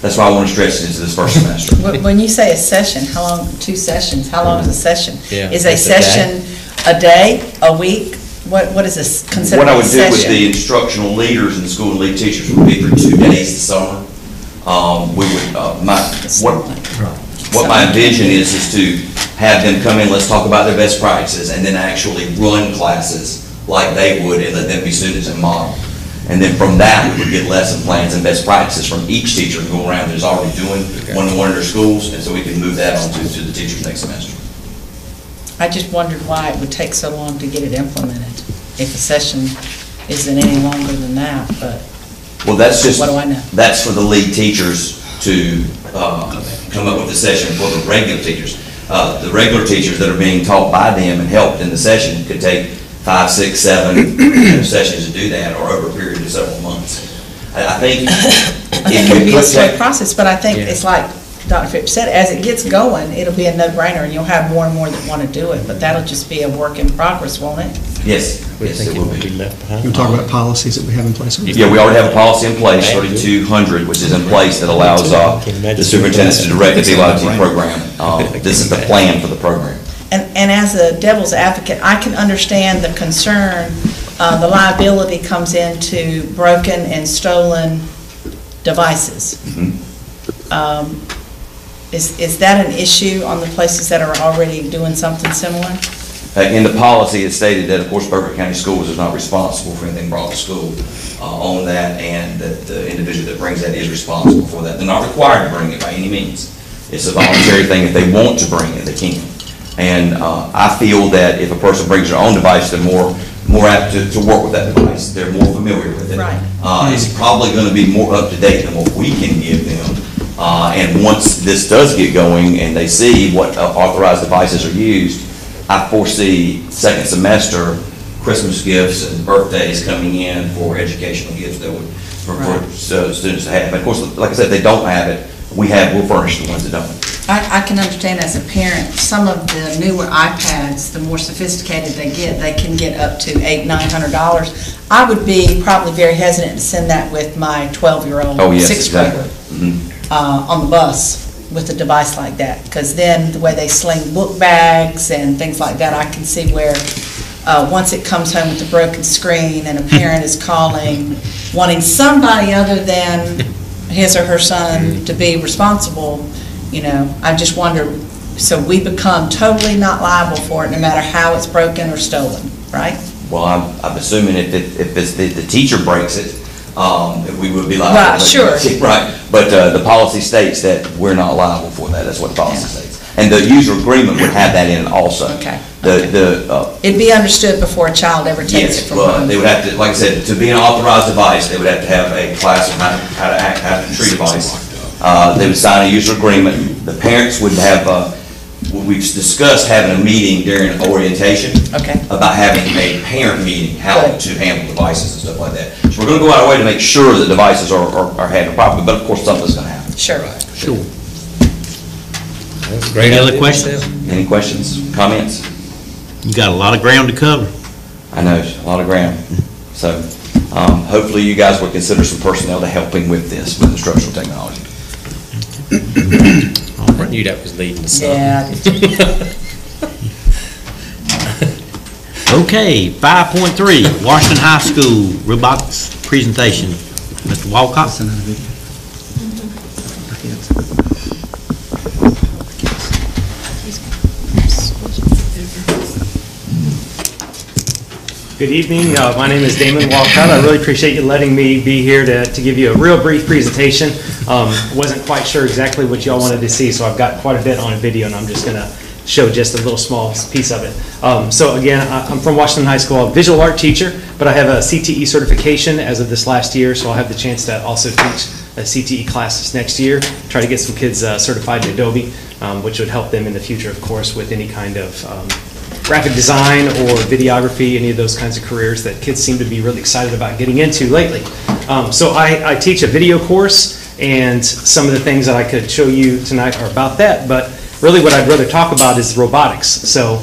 Q: That's why I want to stretch it into this first semester.
O: When when you say a session, how long, two sessions, how long is a session?
R: Yeah,
O: Is a
R: that's a day.
O: session a day, a week, What, what is this considered
Q: What I
O: a
Q: would do with
O: session?
Q: the instructional leaders and the school and lead teachers would be for two days this summer. Um, we would, uh, my, what, what my vision is, is to have them come in, let's talk about their best practices, and then actually run classes like they would, and let them be students and model. And then from that, we would get lesson plans and best practices from each teacher and go around that's already doing one-on-one in their schools, and so we can move that on to, to the teachers next semester.
O: I just wondered why it would take so long to get it implemented, if a session isn't any longer than that, but
Q: Well, that's just.
O: What do I know?
Q: That's for the lead teachers to uh, come up with the session for the regular teachers. Uh, The regular teachers that are being taught by them and helped in the session could take five, six, seven you know, sessions to do that, or over a period of several months. I I think
O: I think it would be a
Q: put
O: slow process, but I think it's like Dr. Phipps said, as it gets going, it'll be a no-brainer, and you'll have more and more that want to do it, but that'll just be a work in progress, won't it?
Q: yes, We yes, think it will be. left behind.
N: You talk about policies that we have in place.
Q: Yeah, we already have a policy in place, 3200, which is in place that allows uh, the superintendent to direct the BYOT program. Uh, This is the plan for the program.
O: And, and as a devil's advocate, I can understand the concern, uh, the liability comes into broken and stolen devices. Um, Is, is that an issue on the places that are already doing something similar?
Q: Uh, In the policy, it stated that, of course, Beaufort County Schools is not responsible for anything brought to school uh, on that, and that the individual that brings that is responsible for that. They're not required to bring it by any means. It's a voluntary thing. If they want to bring it, they can. And uh, I feel that if a person brings their own device, they're more, more apt to, to work with that device. They're more familiar with it.
O: Right.
Q: Uh, It's probably going to be more up to date than what we can give them. Uh, And once this does get going and they see what uh, authorized devices are used, I foresee second semester Christmas gifts and birthdays coming in for educational gifts that would, for, for uh, students to have. And of course, like I said, if they don't have it, we have, we'll furnish the ones that don't.
O: I, I can understand as a parent, some of the newer iPads, the more sophisticated they get, they can get up to eight, nine hundred dollars. I would be probably very hesitant to send that with my twelve-year-old,
Q: Oh, yes,
O: sixth
Q: exactly.
O: grader,
Q: Mhm.
O: Uh, on the bus with a device like that. Because then, the way they sling book bags and things like that, I can see where, uh, once it comes home with a broken screen and a parent is calling, wanting somebody other than his or her son to be responsible, you know, I just wonder, so we become totally not liable for it, no matter how it's broken or stolen, right?
Q: Well, I'm, I'm assuming if, it- if it's, the, the teacher breaks it, um, we would be liable.
O: Right, sure.
Q: Right, but, uh, the policy states that we're not liable for that, that's what the policy states. And the user agreement would have that in it also.
O: Okay.
Q: The, the, uh,
O: It'd be understood before a child ever takes it
Q: Yes,
O: from
Q: well,
O: home.
Q: they would have to, like I said, to be an authorized device, they would have to have a class on how to, how to act, how to treat a device. Uh, they would sign a user agreement, the parents would have, uh, we've discussed having a meeting during orientation.
O: Okay.
Q: About having a parent meeting, how to handle devices and stuff like that. So we're gonna go out of our way to make sure that devices are, are, are handled properly, but of course, something's gonna happen.
O: Sure.
A: Sure.
R: Great
A: Any other questions?
Q: Any questions, comments?
A: You got a lot of ground to cover.
Q: I know, a lot of ground. So, um, hopefully you guys would consider some personnel to helping with this, with instructional technology.
R: I knew that was leading to something.
O: Yeah.
A: Okay, five point three, Washington High School robotics presentation. Mr. Walcott?
S: Good evening. Uh, My name is Damon Walcott. I really appreciate you letting me be here to to give you a real brief presentation. Um, Wasn't quite sure exactly what y'all wanted to see, so I've got quite a bit on a video, and I'm just going to show just a little small piece of it. Um, So again, I- I'm from Washington High School, a visual art teacher, but I have a CTE certification as of this last year, so I'll have the chance to also teach a CTE class this next year, try to get some kids uh, certified in Adobe, um, which would help them in the future, of course, with any kind of um, graphic design or videography, any of those kinds of careers that kids seem to be really excited about getting into lately. Um, so I, I teach a video course, and some of the things that I could show you tonight are about that, but really what I'd rather talk about is robotics. So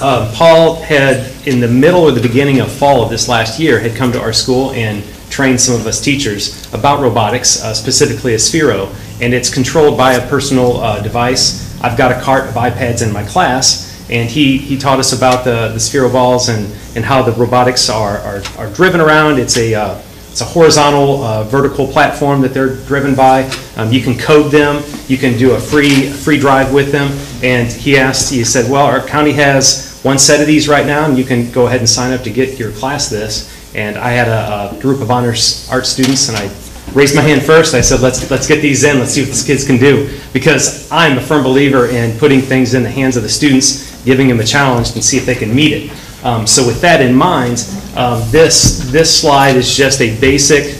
S: uh, Paul had, in the middle or the beginning of fall of this last year, had come to our school and trained some of us teachers about robotics, uh, specifically a Sphero, and it's controlled by a personal uh, device. I've got a cart of iPads in my class, and he, he taught us about the, the sphero balls and, and how the robotics are, are, are driven around. It's a, uh, it's a horizontal, uh, vertical platform that they're driven by. Um, you can code them. You can do a free, free drive with them. And he asked, he said, well, our county has one set of these right now, and you can go ahead and sign up to get your class this. And I had a, a group of honors art students, and I raised my hand first. I said, let's, let's get these in. Let's see what these kids can do. Because I'm a firm believer in putting things in the hands of the students, giving them a challenge, and see if they can meet it. Um, so with that in mind, um, this, this slide is just a basic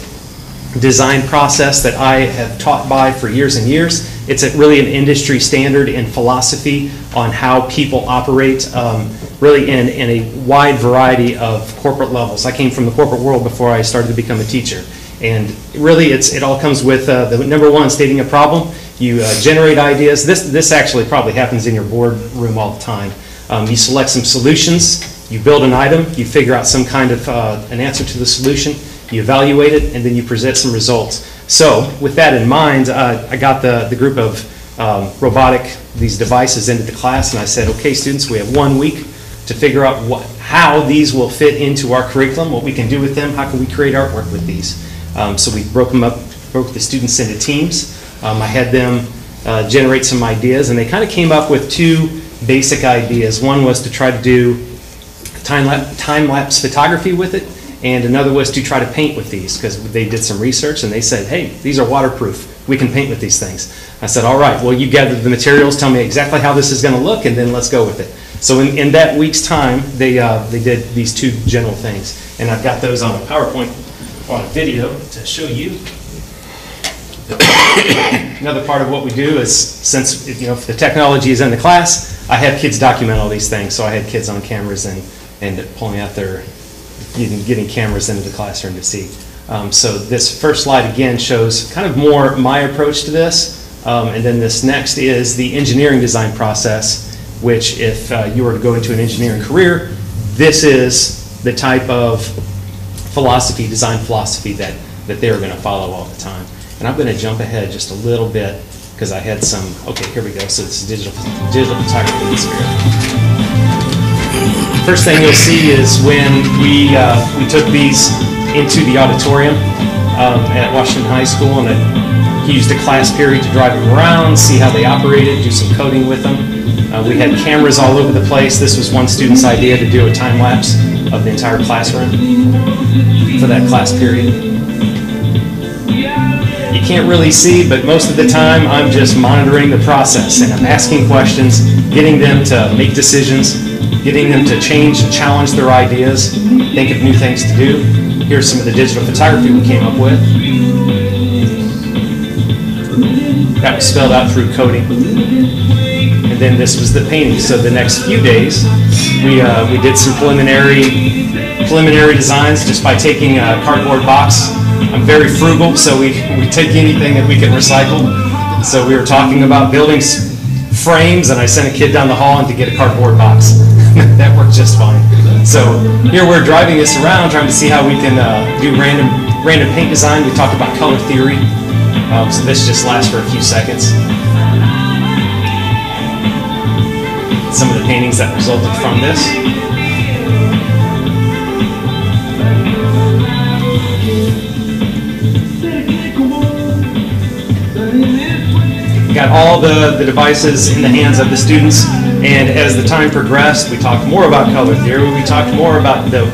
S: design process that I have taught by for years and years. It's a, really an industry standard and philosophy on how people operate, um, really in, in a wide variety of corporate levels. I came from the corporate world before I started to become a teacher. And really, it's, it all comes with uh, the number one, stating a problem. You uh, generate ideas. This, this actually probably happens in your boardroom all the time. Um, you select some solutions, you build an item, you figure out some kind of uh, an answer to the solution, you evaluate it, and then you present some results. So with that in mind, uh, I got the, the group of um, robotic, these devices into the class, and I said, okay, students, we have one week to figure out what, how these will fit into our curriculum, what we can do with them, how can we create artwork with these. Um, so we broke them up, broke the students into teams. Um, I had them uh, generate some ideas, and they kind of came up with two basic ideas. One was to try to do time-lapse time -lapse photography with it, and another was to try to paint with these because they did some research and they said, hey, these are waterproof. We can paint with these things. I said, all right, well, you gather the materials, tell me exactly how this is going to look, and then let's go with it. So in, in that week's time, they, uh, they did these two general things. And I've got those on a PowerPoint, on a video to show you. Another part of what we do is, since you know if the technology is in the class, I have kids document all these things. So I had kids on cameras and, and pulling out their, getting, getting cameras into the classroom to see. Um, so this first slide again shows kind of more my approach to this. Um, and then this next is the engineering design process, which if uh, you were to go into an engineering career, this is the type of philosophy, design philosophy that, that they're going to follow all the time. And I'm going to jump ahead just a little bit because I had some, okay, here we go. So it's digital, digital photography Sphero. First thing you'll see is when we, uh, we took these into the auditorium um, at Washington High School and I used a class period to drive them around, see how they operated, do some coding with them. Uh, we had cameras all over the place. This was one student's idea to do a time lapse of the entire classroom for that class period can't really see, but most of the time I'm just monitoring the process and I'm asking questions, getting them to make decisions, getting them to change and challenge their ideas, think of new things to do. Here's some of the digital photography we came up with. That was spelled out through coding. And then this was the painting. So the next few days, we, uh, we did some preliminary preliminary designs just by taking a cardboard box I'm very frugal, so we, we take anything that we can recycle. So we were talking about building frames, and I sent a kid down the hall and to get a cardboard box. that worked just fine. So here we're driving this around, trying to see how we can uh, do random random paint design. We talked about color theory. Um, so this just lasts for a few seconds. Some of the paintings that resulted from this. Got all the, the devices in the hands of the students, and as the time progressed, we talked more about color theory, we talked more about the,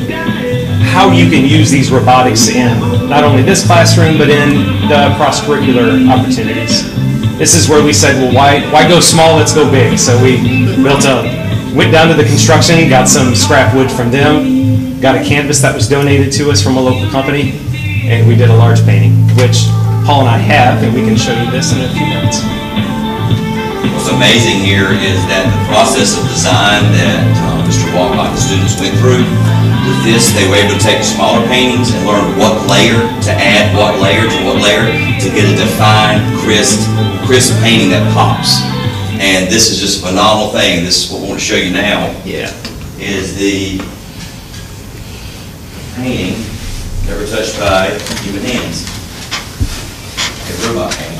S: how you can use these robotics in not only this classroom, but in the cross-curricular opportunities. This is where we said, well, why, why go small, let's go big. So we built a, went down to the construction, got some scrap wood from them, got a canvas that was donated to us from a local company, and we did a large painting, which Paul and I have, and we can show you this in a few minutes
Q: what's amazing here is that the process of design that uh, Mr. Walcott and the students went through, with this, they were able to take smaller paintings and learn what layer to add what layer to what layer to get a defined, crisp, crisp painting that pops. And this is just a phenomenal thing. This is what I want to show you now.
S: Yeah.
Q: Is the painting never touched by human hands. A robot painting.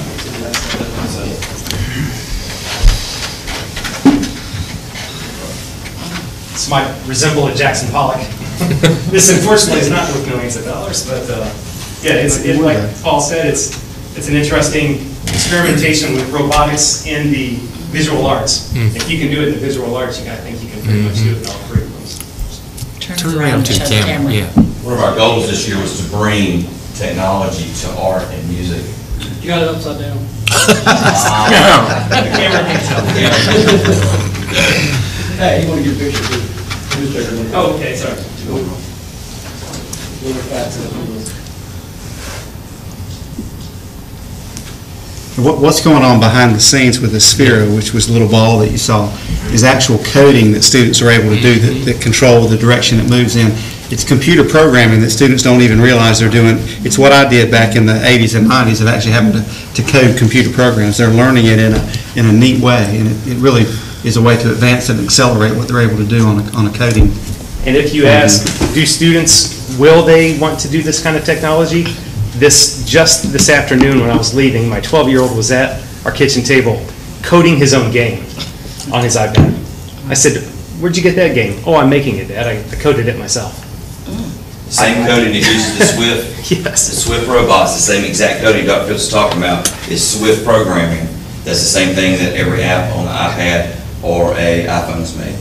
S: This might resemble a Jackson Pollock. This unfortunately is not worth millions of dollars, but, uh, yeah, it's, it- like Paul said, it's, it's an interesting experimentation with robotics in the visual arts.
R: Mm.
S: If you can do it in the visual arts, you- I think you can pretty much do it in all three of those.
R: Turn around to the camera, yeah.
Q: One of our goals this year was to bring technology to art and music.
C: You got it upside down.
T: Hey, you want to get a picture
S: Oh, okay, sorry.
N: What, what's going on behind the scenes with the Sphero, which was the little ball that you saw, is actual coding that students are able to do that, that control the direction it moves in. It's computer programming that students don't even realize they're doing. It's what I did back in the 80s and 90s of actually having to, to code computer programs. They're learning it in a, in a neat way, and it, it really is a way to advance and accelerate what they're able to do on a, on a coding.
S: And if you ask, do students, will they want to do this kind of technology? This, just this afternoon when I was leaving, my 12-year-old was at our kitchen table coding his own game on his iPad. I said, where'd you get that game? Oh, I'm making it, Dad. I I coded it myself. Mm.
Q: Same coding that uses the Swift.
S: Yes.
Q: The Swift robots, the same exact coding Dr. Phipps is talking about, is Swift programming. That's the same thing that every app on the iPad or a iPhone is made.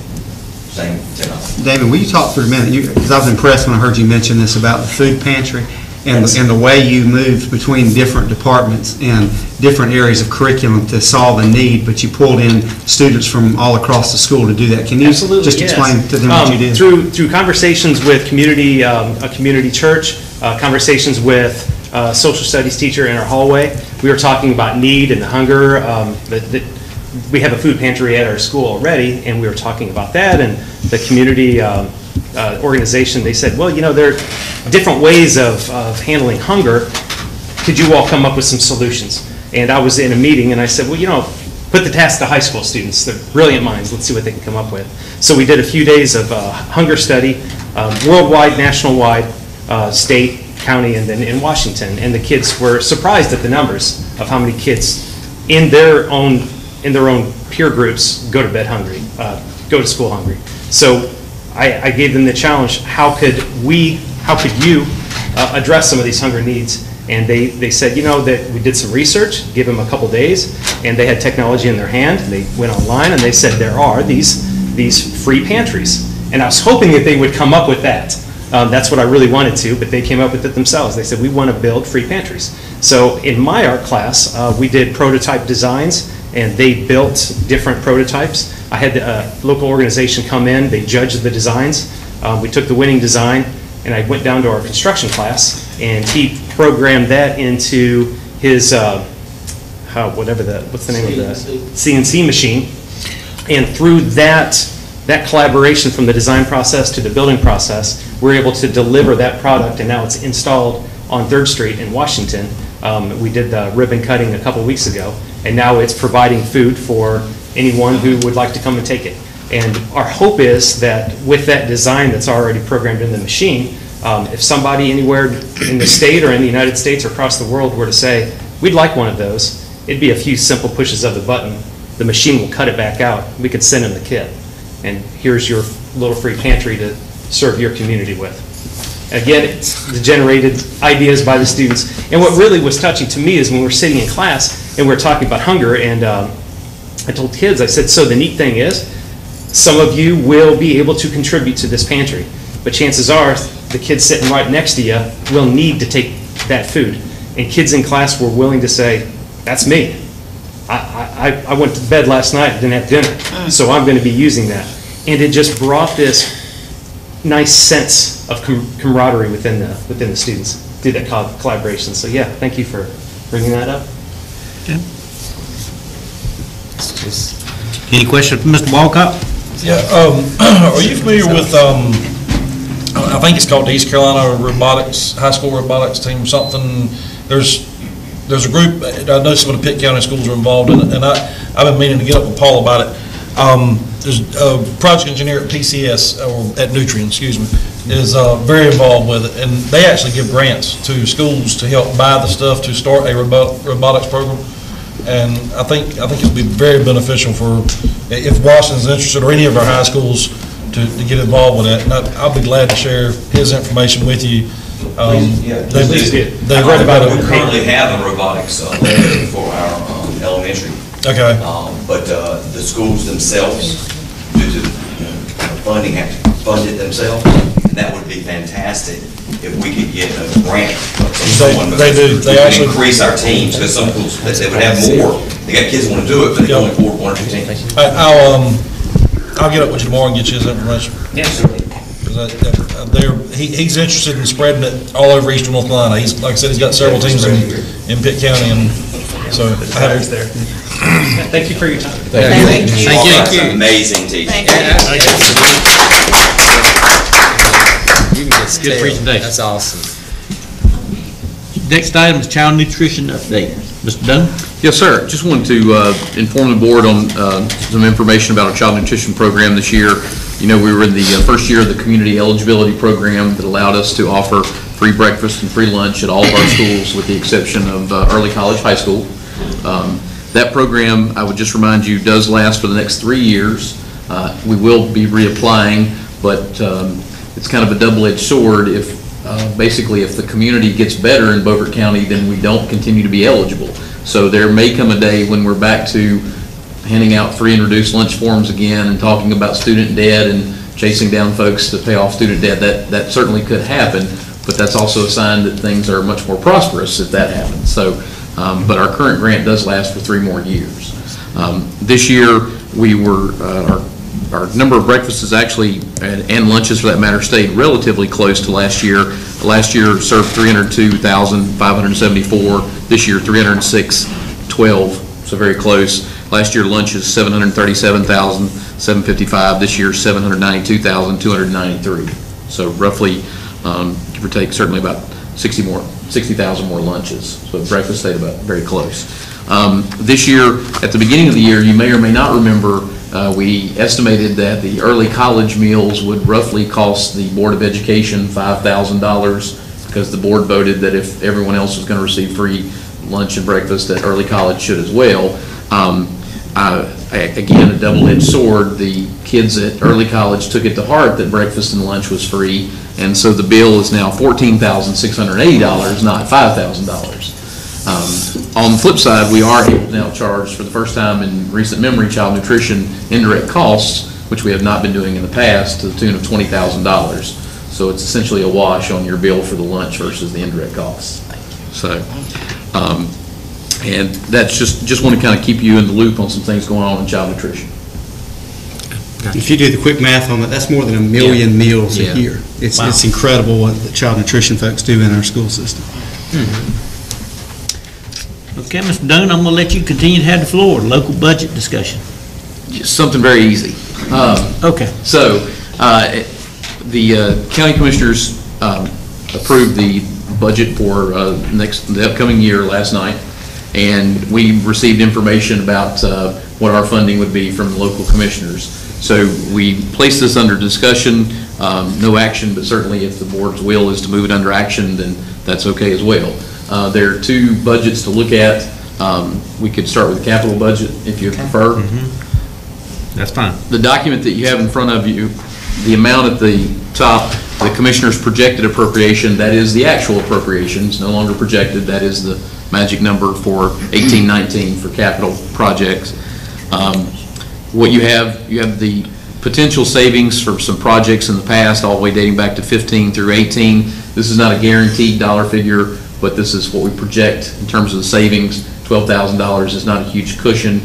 Q: Same technology.
N: David, will you talk for a minute? Because I was impressed when I heard you mention this about the food pantry and, the- and the way you moved between different departments and different areas of curriculum to solve a need, but you pulled in students from all across the school to do that. Can you
S: Absolutely,
N: just
S: yes.
N: explain to them what you
S: Um,
N: did?
S: Through, through conversations with community, um, a community church, uh, conversations with uh, social studies teacher in our hallway, we were talking about need and the hunger. um, that- that- We have a food pantry at our school already, and we were talking about that, and the community um, uh, organization, they said, well, you know, there are different ways of, of handling hunger. Could you all come up with some solutions? And I was in a meeting, and I said, well, you know, put the task to high school students. They're brilliant minds. Let's see what they can come up with. So we did a few days of uh, hunger study, um, worldwide, national-wide, uh, state, county, and then in Washington. And the kids were surprised at the numbers of how many kids in their own, in their own peer groups go to bed hungry, uh, go to school hungry. So I, I gave them the challenge, how could we, how could you uh, address some of these hunger needs? And they, they said, you know, that we did some research, give them a couple days, and they had technology in their hand. They went online and they said there are these, these free pantries. And I was hoping that they would come up with that. Um, that's what I really wanted to, but they came up with it themselves. They said, we want to build free pantries. So in my art class, uh, we did prototype designs, and they built different prototypes. I had the uh, local organization come in, they judged the designs. Uh, we took the winning design, and I went down to our construction class, and he programmed that into his, uh, how, whatever the, what's the name of the? CNC machine. And through that, that collaboration from the design process to the building process, we're able to deliver that product, and now it's installed on Third Street in Washington. Um, We did the ribbon cutting a couple weeks ago, and now it's providing food for anyone who would like to come and take it. And our hope is that with that design that's already programmed in the machine, um, if somebody anywhere in the state or in the United States or across the world were to say, we'd like one of those, it'd be a few simple pushes of the button. The machine will cut it back out. We could send them the kit. And here's your little free pantry to serve your community with. Again, it's the generated ideas by the students. And what really was touching to me is when we're sitting in class and we're talking about hunger, and um, I told kids, I said, so the neat thing is, some of you will be able to contribute to this pantry, but chances are, the kids sitting right next to you will need to take that food. And kids in class were willing to say, that's me. I, I, I went to bed last night, didn't have dinner, so I'm going to be using that. And it just brought this nice sense of com- camaraderie within the, within the students through that co- collaboration. So yeah, thank you for bringing that up. Yeah.
A: Any questions for Mr. Walcott?
M: Yeah, um, are you familiar with, um, I think it's called the East Carolina Robotics, High School Robotics Team or something? There's, there's a group, I know some of the Pitt County schools are involved in it, and I, I've been meaning to get up with Paul about it. Um, there's a project engineer at PCS, or at Nutrien, excuse me, is, uh, very involved with it, and they actually give grants to schools to help buy the stuff to start a robot, robotics program. And I think, I think it'd be very beneficial for, if Washington's interested, or any of our high schools, to, to get involved with that. And I- I'll be glad to share his information with you. Um, they-
Q: Please do.
M: They read about it.
Q: We currently have a robotics uh, lab for our um, elementary.
M: Okay.
Q: Um, But uh, the schools themselves, due to you know, funding, have to fund it themselves. And that would be fantastic if we could get a grant from someone.
M: They- they do. They
Q: We could
M: actually-
Q: Increase our teams, because some schools, they they would have more. They got kids who want to do it, but they can only afford one or two teams.
M: I- I'll, um, I'll get up with you tomorrow and get you his information.
S: Yes.
M: They're, he, he's interested in spreading it all over eastern North Carolina. He's, like I said, he's got several teams in, in Pitt County, and so. I have-
S: there. Thank you for your time.
Q: Thank you.
M: Thank you.
Q: That's an Amazing teaching.
R: You can just
A: Good
R: tell.
A: presentation.
R: That's awesome.
A: Next item is child nutrition update. Mr. Dunn?
U: Yes, sir. Just wanted to uh, inform the board on uh, some information about our child nutrition program this year. You know, we were in the uh, first year of the community eligibility program that allowed us to offer free breakfast and free lunch at all of our schools with the exception of uh, early college high school. Um, That program, I would just remind you, does last for the next three years. Uh, We will be reapplying, but um, it's kind of a double-edged sword. If, uh, basically, if the community gets better in Beaufort County, then we don't continue to be eligible. So there may come a day when we're back to handing out free and reduced lunch forms again and talking about student debt and chasing down folks to pay off student debt. That, that certainly could happen, but that's also a sign that things are much more prosperous if that happens. So, um, but our current grant does last for three more years. Um, This year, we were, uh, our our number of breakfasts actually, and and lunches for that matter, stayed relatively close to last year. Last year served 302,574, this year 306,12, so very close. Last year lunches 737,755, this year 792,293. So roughly, um, take, certainly about 60 more, 60,000 more lunches. So breakfast stayed about very close. Um, This year, at the beginning of the year, you may or may not remember, uh, we estimated that the early college meals would roughly cost the Board of Education $5,000 because the board voted that if everyone else was going to receive free lunch and breakfast, that early college should as well. Um, Again, a double-edged sword, the kids at early college took it to heart that breakfast and lunch was free, and so the bill is now $14,680, not $5,000. Um, On the flip side, we are now charge, for the first time in recent memory, child nutrition indirect costs, which we have not been doing in the past, to the tune of $20,000. So it's essentially a wash on your bill for the lunch versus the indirect costs. So, um, and that's just, just want to kind of keep you in the loop on some things going on in child nutrition.
N: If you do the quick math on that, that's more than a million meals
U: Yeah.
N: a year. It's,
U: Wow.
N: it's incredible what the child nutrition folks do in our school system.
A: Okay, Mr. Dunn, I'm gonna let you continue to have the floor, local budget discussion.
U: Just something very easy.
A: Okay.
U: So, uh, the uh, county commissioners um, approved the budget for uh, next, the upcoming year last night, and we received information about uh, what our funding would be from the local commissioners. So we place this under discussion, um, no action, but certainly if the board's will is to move it under action, then that's okay as well. Uh, There are two budgets to look at. Um, We could start with the capital budget if you prefer.
A: That's fine.
U: The document that you have in front of you, the amount at the top, the commissioner's projected appropriation, that is the actual appropriations, no longer projected, that is the magic number for 1819 for capital projects. Um, What you have, you have the potential savings for some projects in the past, all the way dating back to 15 through 18. This is not a guaranteed dollar figure, but this is what we project in terms of the savings. $12,000 is not a huge cushion,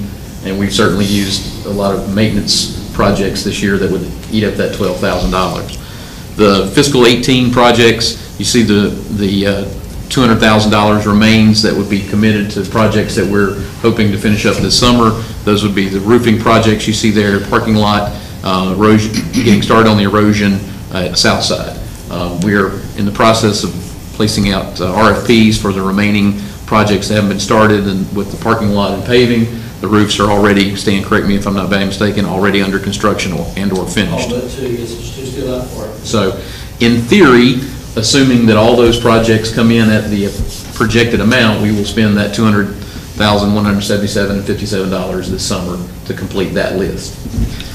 U: and we've certainly used a lot of maintenance projects this year that would eat up that $12,000. The fiscal 18 projects, you see the, the uh, $200,000 remains that would be committed to projects that we're hoping to finish up this summer. Those would be the roofing projects you see there, parking lot, uh, erosion, getting started on the erosion uh, at Southside. Uh, We're in the process of placing out uh, RFPs for the remaining projects that haven't been started, and with the parking lot and paving, the roofs are already, Stan, correct me if I'm not bad mistaken, already under construction or- and/or finished.
T: All but two, yes, there's two still out for it.
U: So, in theory, assuming that all those projects come in at the projected amount, we will spend that two hundred thousand, one hundred seventy-seven and fifty-seven dollars this summer to complete that list.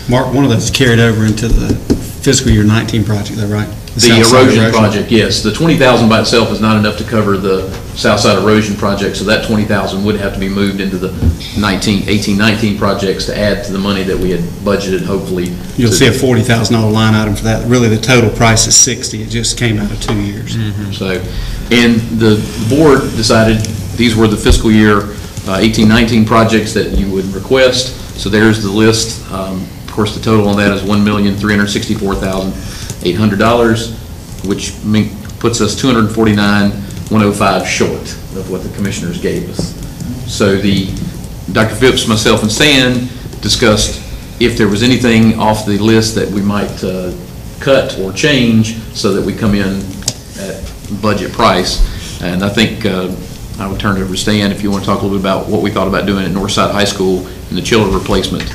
N: Mark, one of those carried over into the fiscal year 19 project, though, right?
U: The
N: south side
U: erosion project, yes. The 20,000 by itself is not enough to cover the south side erosion project, so that 20,000 would have to be moved into the 19, 18, 19 projects to add to the money that we had budgeted, hopefully.
N: You'll
U: to-
N: see a $40,000 line item for that. Really, the total price is 60. It just came out of two years.
U: So, and the board decided these were the fiscal year uh, 18, 19 projects that you would request. So there's the list. Um, Of course, the total on that is $1,364,800, which puts us 249,105 short of what the commissioners gave us. So the, Dr. Phipps, myself, and Stan discussed if there was anything off the list that we might uh, cut or change so that we come in at budget price. And I think uh, I would turn it over to Stan if you want to talk a little bit about what we thought about doing at Northside High School and the chiller replacement.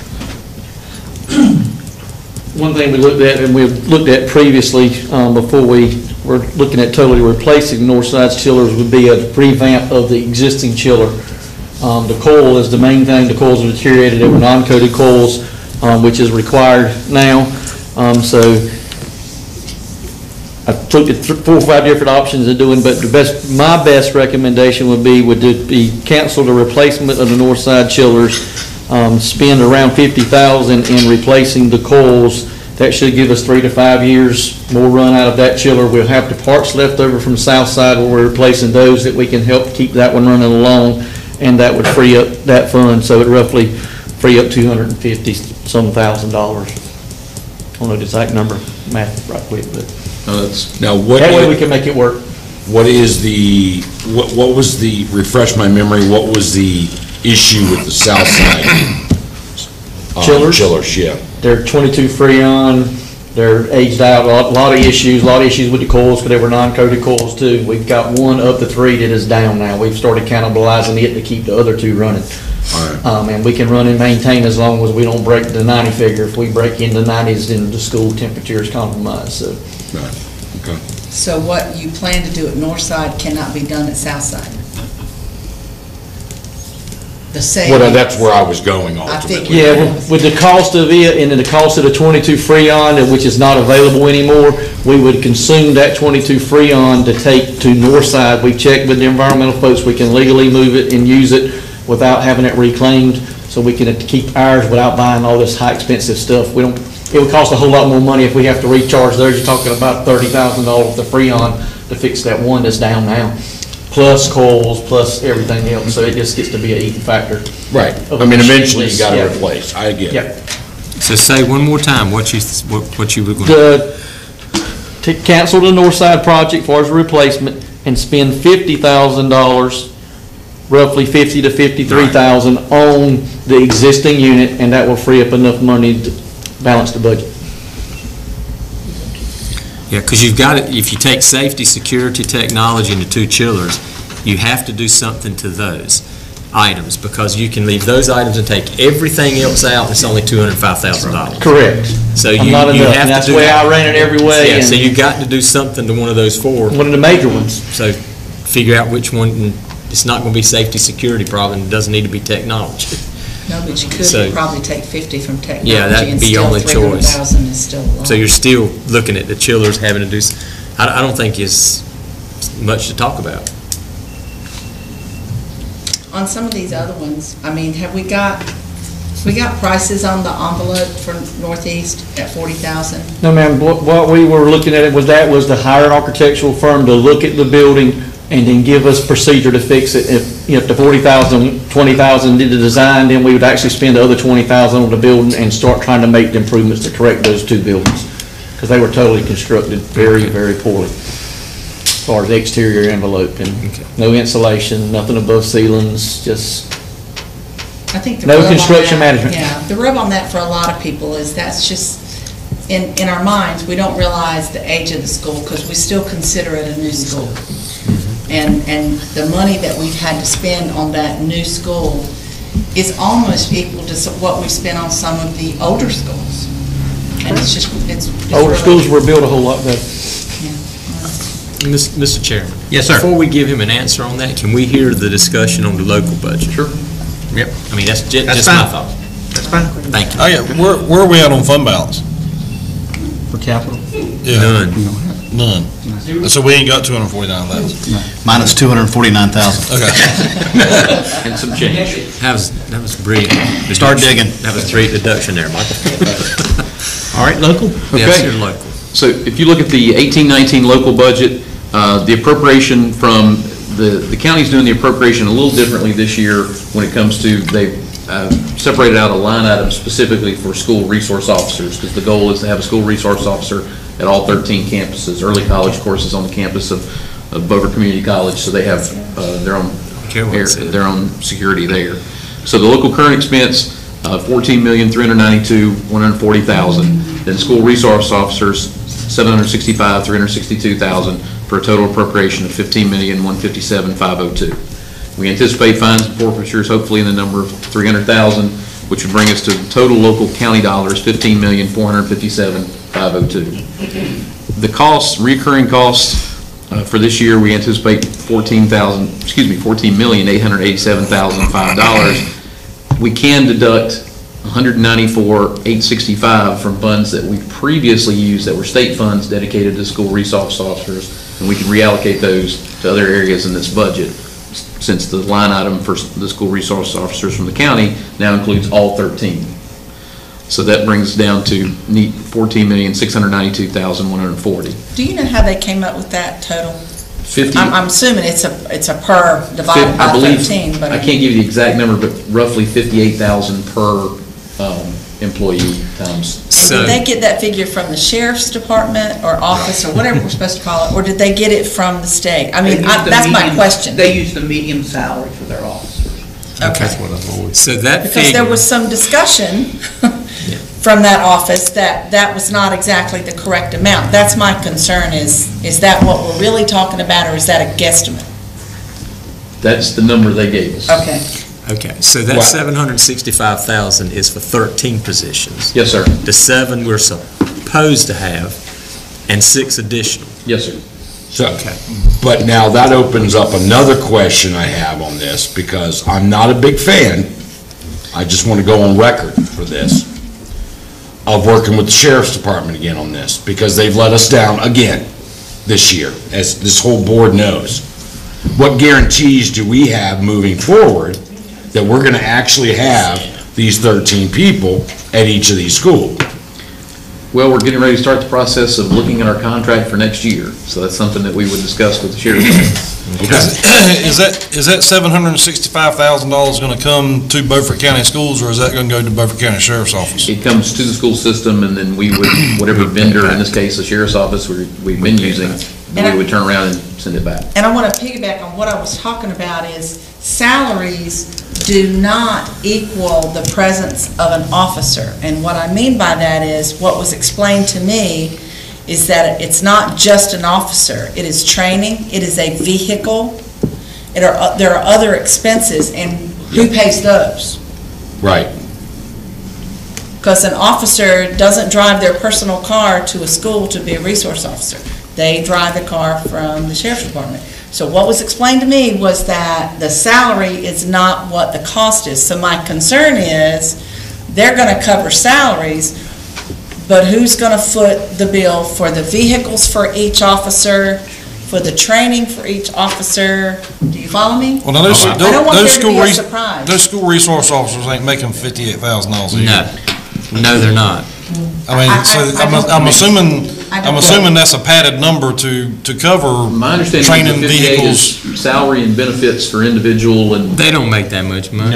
V: One thing we looked at, and we've looked at previously, um, before we were looking at totally replacing Northside's chillers, would be a revamp of the existing chiller. Um, The coil is the main thing, the coils are deteriorated, they were non-coated coils, um, which is required now. Um, So Looked at th- four or five different options of doing, but the best, my best recommendation would be, would it be cancel the replacement of the north side chillers, um, spend around fifty thousand in replacing the coils. That should give us three to five years more run out of that chiller. We'll have the parts left over from south side where we're replacing those that we can help keep that one running along, and that would free up that fund, so it roughly free up two hundred and fifty some thousand dollars. I don't know the exact number, math right quick, but.
P: Now, what?
V: That way we can make it work.
P: What is the, what, what was the, refresh my memory, what was the issue with the south side? um,
V: Chillers?
P: Chillers, yeah.
V: They're 22 Freon, they're aged out, a lot, lot of issues, a lot of issues with the coils, because they were non-coated coils too. We've got one of the three that is down now. We've started cannibalizing it to keep the other two running. Um, and we can run and maintain as long as we don't break the 90 figure. If we break into 90s, then the school temperature is compromised, so.
P: Right, okay.
O: So what you plan to do at north side cannot be done at Southside? The same.
P: Well, that's where I was going
O: I
P: ultimately.
V: Yeah, with- with the cost of it and then the cost of the 22 Freon, which is not available anymore, we would consume that 22 Freon to take to north side. We checked with the environmental folks, we can legally move it and use it without having it reclaimed, so we can keep ours without buying all this high expensive stuff. We don't, it would cost a whole lot more money if we have to recharge theirs. You're talking about $30,000 the Freon to fix that one that's down now, plus coils, plus everything else, so it just gets to be an eating factor.
P: Right,
V: of
P: I mean, eventually you
V: machine
P: gotta.
V: Yeah.
P: replace, I get
V: Yeah.
P: it.
R: So say one more time what you, what what you were going to...
V: The, to cancel the north side project for as a replacement and spend fifty thousand dollars, roughly fifty to fifty-three thousand on the existing unit, and that will free up enough money to balance the budget.
R: Yeah, because you've got it, if you take safety, security, technology, and the two chillers, you have to do something to those items, because you can leave those items and take everything else out, and it's only two hundred and five thousand dollars.
V: Correct.
R: So
V: I'm
R: you,
V: not
R: you
V: enough,
R: have
V: and
R: to
V: that's
R: do.
V: the way I ran it every way,
R: Yeah, so
V: and-
R: you got to do something to one of those four.
V: One of the major ones.
R: So figure out which one, and it's not going to be safety, security problem, it doesn't need to be technology.
O: No, but you
R: So-
O: could probably take 50 from technology.
R: Yeah, that'd
O: and
R: be
O: still
R: only choice.
O: 300,000 is still a lot.
R: So you're still looking at the chillers having to do, s- I, I don't think is much to talk about.
O: On some of these other ones, I mean, have we got, we got prices on the envelope for Northeast at 40,000?
V: No, ma'am, what, what we were looking at it was that was to hire an architectural firm to look at the building and then give us procedure to fix it. If, you know, if the forty thousand, twenty thousand did the design, then we would actually spend the other twenty thousand on the building and start trying to make the improvements to correct those two buildings. Because they were totally constructed very, very poorly. As far as the exterior envelope and no insulation, nothing above ceilings, just,
O: I think the
V: No
O: rub on
V: construction
O: that-
V: management.
O: Yeah, the rub on that for a lot of people is that's just, in, in our minds, we don't realize the age of the school because we still consider it a new school. Mm-hmm. And, and the money that we've had to spend on that new school is almost equal to some- what we spent on some of the older schools. And it's just, it's. it's
V: older
O: really-
V: schools were built a whole lot better.
R: Mis- Mr. Chairman?
A: Yes, sir.
R: Before we give him an answer on that, can we hear the discussion on the local budget? Sure. Yep, I mean, that's ju-
A: That's
R: just my
A: fine.
R: thought.
A: That's fine.
R: Thank you.
M: Oh, yeah, where, where are we at on fund balance?
N: for capital?
M: None. None. So we ain't got two hundred and forty-nine thousand.
W: Minus 249,000.
M: Okay.
U: And some change.
R: That was, that was brilliant.
W: Start digging.
R: That was great deduction there, Michael.
A: All right, local?
R: Yes,
U: Okay.
R: you're local.
U: So if you look at the 1819 local budget, uh, the appropriation from, the, the county's doing the appropriation a little differently this year when it comes to, they separated out a line item specifically for school resource officers, because the goal is to have a school resource officer at all 13 campuses. Early college courses on the campus of, of Beaufort Community College, so they have uh, their own, air- their own security there. So the local current expense, uh, 14,392, 140,000. Then school resource officers, 765, 362,000, for a total appropriation of 15,157,502. We anticipate fines and forfeitures hopefully in the number of 300,000, which would bring us to total local county dollars, 15,457,502. The costs, recurring costs uh, for this year, we anticipate 14,000, excuse me, $14,887,005. We can deduct 194,865 from funds that we previously used that were state funds dedicated to school resource officers, and we can reallocate those to other areas in this budget, since the line item for the school resource officers from the county now includes all 13. So that brings down to neat 14,692,140.
O: Do you know how they came up with that total?
U: 50
O: I'm, I'm assuming it's a, it's a per divided
U: I
O: by
U: believe-
O: thirteen, but.
U: I can't give you the exact number, but roughly 58,000 per um, employee times.
O: Did they get that figure from the sheriff's department or office or whatever we're supposed to call it, or did they get it from the state? I
L: They
O: mean,
L: use
O: I-
L: the
O: that's my
L: median-
O: question.
L: They use the median salary for their officers.
O: Okay.
R: So that
O: Because there
R: figure,
O: was some discussion from that office that that was not exactly the correct amount. That's my concern is, is that what we're really talking about, or is that a guesstimate?
U: That's the number they gave us.
O: Okay.
R: okay, so that
U: Wow.
R: 765,000 is for 13 positions.
U: Yes, sir.
R: The seven we're supposed to have, and six additional.
U: Yes, sir.
P: So, Okay. but now that opens up another question I have on this, because I'm not a big fan, I just want to go on record for this, of working with the sheriff's department again on this, because they've let us down again this year, as this whole board knows. What guarantees do we have moving forward that we're going to actually have these 13 people at each of these schools?
U: Well, we're getting ready to start the process of looking at our contract for next year, so that's something that we would discuss with the sheriff.
M: Is that, is that seven hundred and sixty-five thousand dollars gonna come to Beaufort County Schools, or is that gonna go to Beaufort County Sheriff's Office?
U: It comes to the school system, and then we would, whatever vendor, in this case, the sheriff's office, we- we've been using, we would turn around and send it back.
O: And I want to piggyback on what I was talking about is salaries do not equal the presence of an officer. And what I mean by that is, what was explained to me is that it's not just an officer. It is training, it is a vehicle, it are, there are other expenses, and who pays those?
P: Right.
O: Because an officer doesn't drive their personal car to a school to be a resource officer. They drive the car from the sheriff's department. So what was explained to me was that the salary is not what the cost is. So my concern is, they're gonna cover salaries, but who's gonna foot the bill for the vehicles for each officer, for the training for each officer? Do you follow me?
M: Well, now, those,
O: I don't want
M: those
O: there to
M: school,
O: be a
M: res-
O: surprise.
M: those school resource officers ain't making fifty-eight thousand dollars a year.
R: No, no, they're not.
M: I mean, so,
R: I- I
M: I'm,
R: don't-
M: I'm assuming,
R: I
M: I'm assuming that's a padded number to, to cover
U: My understanding
M: training
U: is the 58
M: vehicles.
U: is salary and benefits for individual and.
R: They don't make that much money.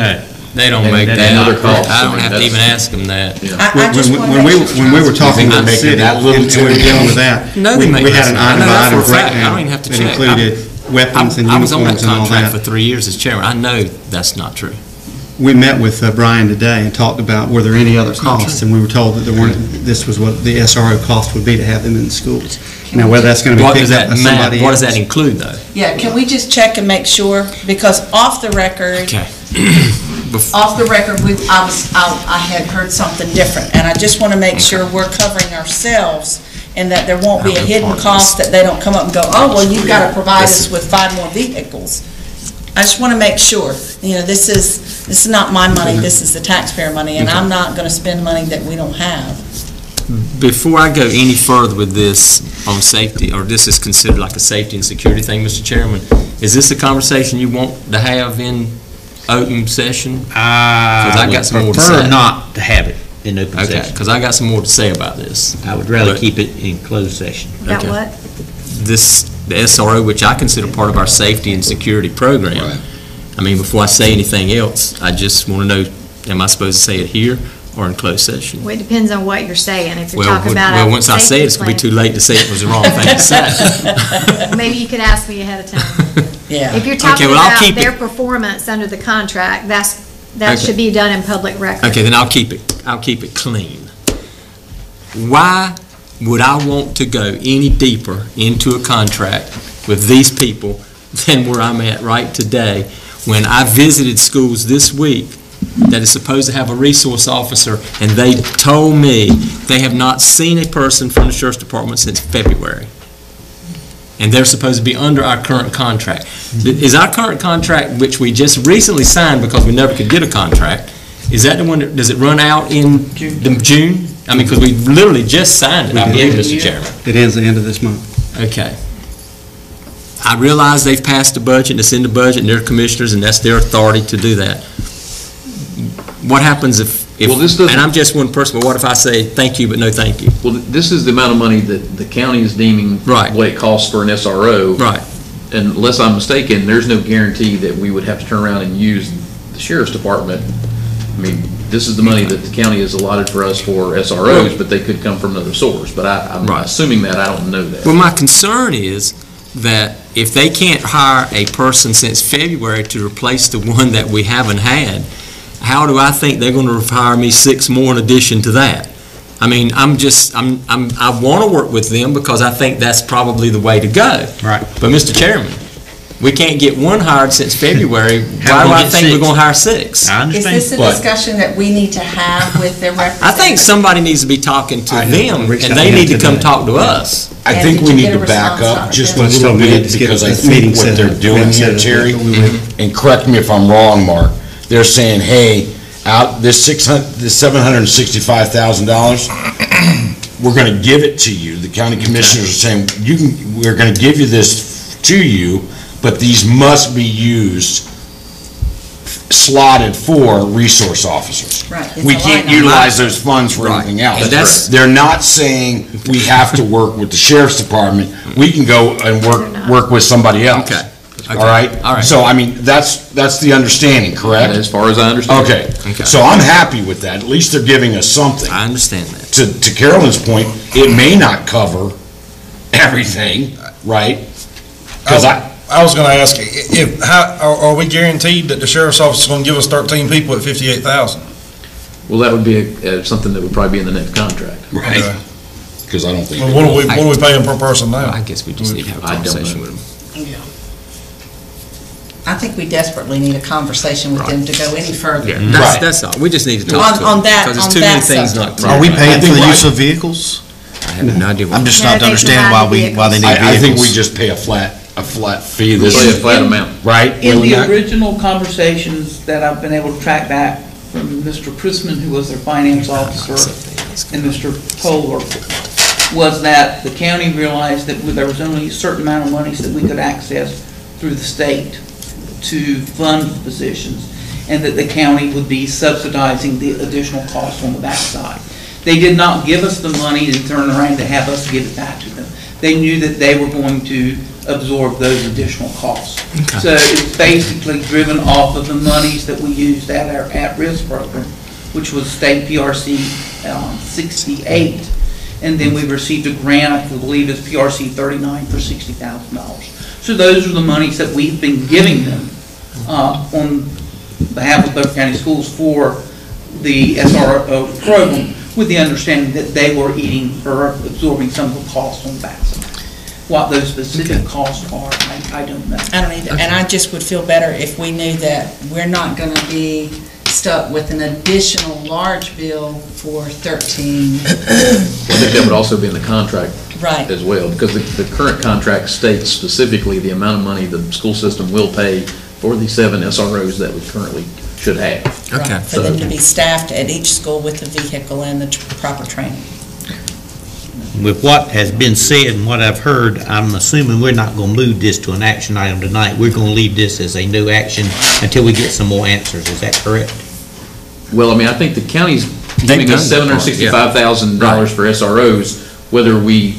R: They don't
U: And-
R: make
U: and
R: that.
U: other costs.
R: I
U: I
R: don't
U: mean,
R: have to even ask them that.
O: I- I just
N: When-
O: wanna
N: When we,
O: make sure
N: when we were talking
R: I'm
N: the
R: making
N: city,
R: that
N: and
R: little
N: and we were dealing with that,
R: No,
N: we
R: make
N: we had
R: that.
N: an
R: I
N: item
R: know
N: by
R: that
N: item
R: for a fact. I
N: breakdown
R: don't even have to
N: that
R: check.
N: included weapons and
R: I was on that
N: uniforms and all
R: contract for
N: that.
R: three years as chairman. I know that's not true.
N: We met with uh, Brian today and talked about were there any other costs, and we were told that there weren't, this was what the SRO cost would be to have them in the schools. Now, whether that's gonna be
R: What does
N: picked up
R: that
N: by
R: ma-
N: somebody
R: What does that
N: else.
R: include, though?
O: Yeah, can we just check and make sure? Because off the record,
R: Okay.
O: off the record, we, I was, I, I had heard something different, and I just want to make sure we're covering ourselves, and that there won't be a hidden cost that they don't come up and go, oh, well, you've got to provide us with five more vehicles. I just want to make sure, you know, this is, this is not my money, this is the taxpayer money, and I'm not going to spend money that we don't have.
R: Before I go any further with this on safety, or this is considered like a safety and security thing, Mr. Chairman, is this a conversation you want to have in open session?
A: I
R: 'Cause I
A: would
R: got some more to
A: prefer
R: say.
A: not to have it in open
R: Okay,
A: session.
R: because I got some more to say about this.
A: I would rather
R: But-
A: keep it in closed session.
R: About Okay. This, the SRO, which I consider part of our safety and security program. I mean, before I say anything else, I just want to know, am I supposed to say it here or in closed session?
X: Well, it depends on what you're saying. If you're
R: Well,
X: talking
R: when-
X: about
R: well, once I say it, it's going to be too late to say it was the wrong thing to say.
X: Maybe you could ask me ahead of time.
O: Yeah.
X: If you're
R: Okay,
X: talking
R: well, I'll
X: about
R: keep
X: their
R: it.
X: performance under the contract, that's, that
R: Okay.
X: should be done in public record.
R: Okay, then I'll keep it, I'll keep it clean. Why would I want to go any deeper into a contract with these people than where I'm at right today? When I visited schools this week that is supposed to have a resource officer, and they told me they have not seen a person from the sheriff's department since February. And they're supposed to be under our current contract. Is our current contract, which we just recently signed because we never could get a contract, is that the one, that does it run out in the June? I mean, because we literally just signed it, I believe, Mr. Chairman.
N: It ends the end of this month.
R: Okay. I realize they've passed the budget, it's in the budget, and they're commissioners, and that's their authority to do that. What happens if, if,
U: Well, this doesn't-
R: and I'm just one person, but what if I say, thank you, but no thank you?
U: Well, this is the amount of money that the county is deeming
R: Right.
U: what it costs for an SRO.
R: Right.
U: And unless I'm mistaken, there's no guarantee that we would have to turn around and use the sheriff's department. I mean, this is the money that the county has allotted for us for SROs, but they could come from another source. But I, I'm
R: Right.
U: assuming that, I don't know that.
R: Well, my concern is that if they can't hire a person since February to replace the one that we haven't had, how do I think they're going to hire me six more in addition to that? I mean, I'm just, I'm, I'm, I want to work with them because I think that's probably the way to go.
A: Right.
R: But, Mr. Chairman, we can't get one hired since February.
A: How
R: Why
A: we
R: do I
A: get
R: think we're
A: six?
R: going to hire six?
A: I
O: Is
A: understand.
O: this a
R: But-
O: discussion that we need to have with their
R: I
O: representatives?
R: think somebody needs to be talking to
N: I know.
R: them, and
N: reached out
R: they
N: to
R: need
N: him
R: to come
N: today.
R: talk to us.
P: I
O: And
P: think
O: did
P: we
O: you
P: need
O: get a
P: to back
O: response
P: up
O: on
P: just
O: it?
P: a
N: Let's
P: little
N: hope we get
P: bit,
N: to get
P: because I
N: this meeting
P: think what
N: set
P: they're
N: up.
P: doing
N: When
P: here,
N: set up,
P: Terry, and correct me if I'm wrong, Mark, they're saying, hey, out, this six hundred, this seven hundred and sixty-five thousand dollars, we're gonna give it to you. The county commissioners are saying, you can, we're gonna give you this to you, but these must be used slotted for resource officers.
O: Right, it's
P: We
O: a
P: can't
O: line item.
P: utilize those funds for
R: Right.
P: anything else.
R: That's That's-
P: They're not saying we have to work with the sheriff's department. We can go and work, work with somebody else.
R: Okay.
P: All right?
R: All right.
P: So, I mean, that's, that's the understanding, correct?
U: As far as I understand.
P: Okay.
R: Okay.
P: So I'm happy with that. At least they're giving us something.
R: I understand that.
P: To, to Carolyn's point, it may not cover everything, right? Because oh. I,
M: I was gonna ask, i- if, how, are, are we guaranteed that the sheriff's office is gonna give us thirteen people at fifty-eight thousand?
U: Well, that would be uh, something that would probably be in the next contract.
P: right, because I don't think.
M: Well, what are we, what are we paying per person now?
R: I guess we just need to have a
U: I don't
R: conversation with them.
O: I think we desperately need a conversation with them to go any further.
R: Yeah, that's, that's all. We just need to talk
O: On-
R: to
O: on
R: them.
O: that-
R: Because
O: on
R: too many
O: that
R: things not
O: subject.
R: clear.
W: Are we paying for the
P: think
W: use of vehicles?
R: I have no idea. what-
W: I'm just
X: No,
W: not
X: they
W: understanding why
X: provide
W: we, why they need
P: I, I think we just pay a flat, a flat fee this.
U: Pay a flat amount.
P: Right?
L: In
P: Will
L: the
P: not-
L: original conversations that I've been able to track back from Mr. Prisman, who was their finance officer, and Mr. Polar, was that the county realized that there was only a certain amount of monies that we could access through the state to fund the positions, and that the county would be subsidizing the additional costs on the backside. They did not give us the money and turn around to have us give it back to them. They knew that they were going to absorb those additional costs. So it's basically driven off of the monies that we used at our at-risk program, which was state PRC um, 68. And then we received a grant, I believe it's PRC 39 for $60,000. So those are the monies that we've been giving them uh, on behalf of Beaufort County Schools for the SRO program, with the understanding that they were eating or absorbing some of the costs on the backside. What those specific costs are, I I don't know.
O: I don't either, and I just would feel better if we knew that we're not gonna be stuck with an additional large bill for thirteen.
U: I think that would also be in the contract
O: Right.
U: as well, because the, the current contract states specifically the amount of money the school system will pay for the seven SROs that we currently should have.
R: Okay.
O: For them to be staffed at each school with a vehicle and the proper training.
A: with what has been said and what I've heard, I'm assuming we're not gonna move this to an action item tonight. We're gonna leave this as a new action until we get some more answers. Is that correct?
U: Well, I mean, I think the county's giving us
W: done
U: seven
W: that
U: hundred
W: part, yeah.
U: sixty-five thousand dollars for SROs, whether we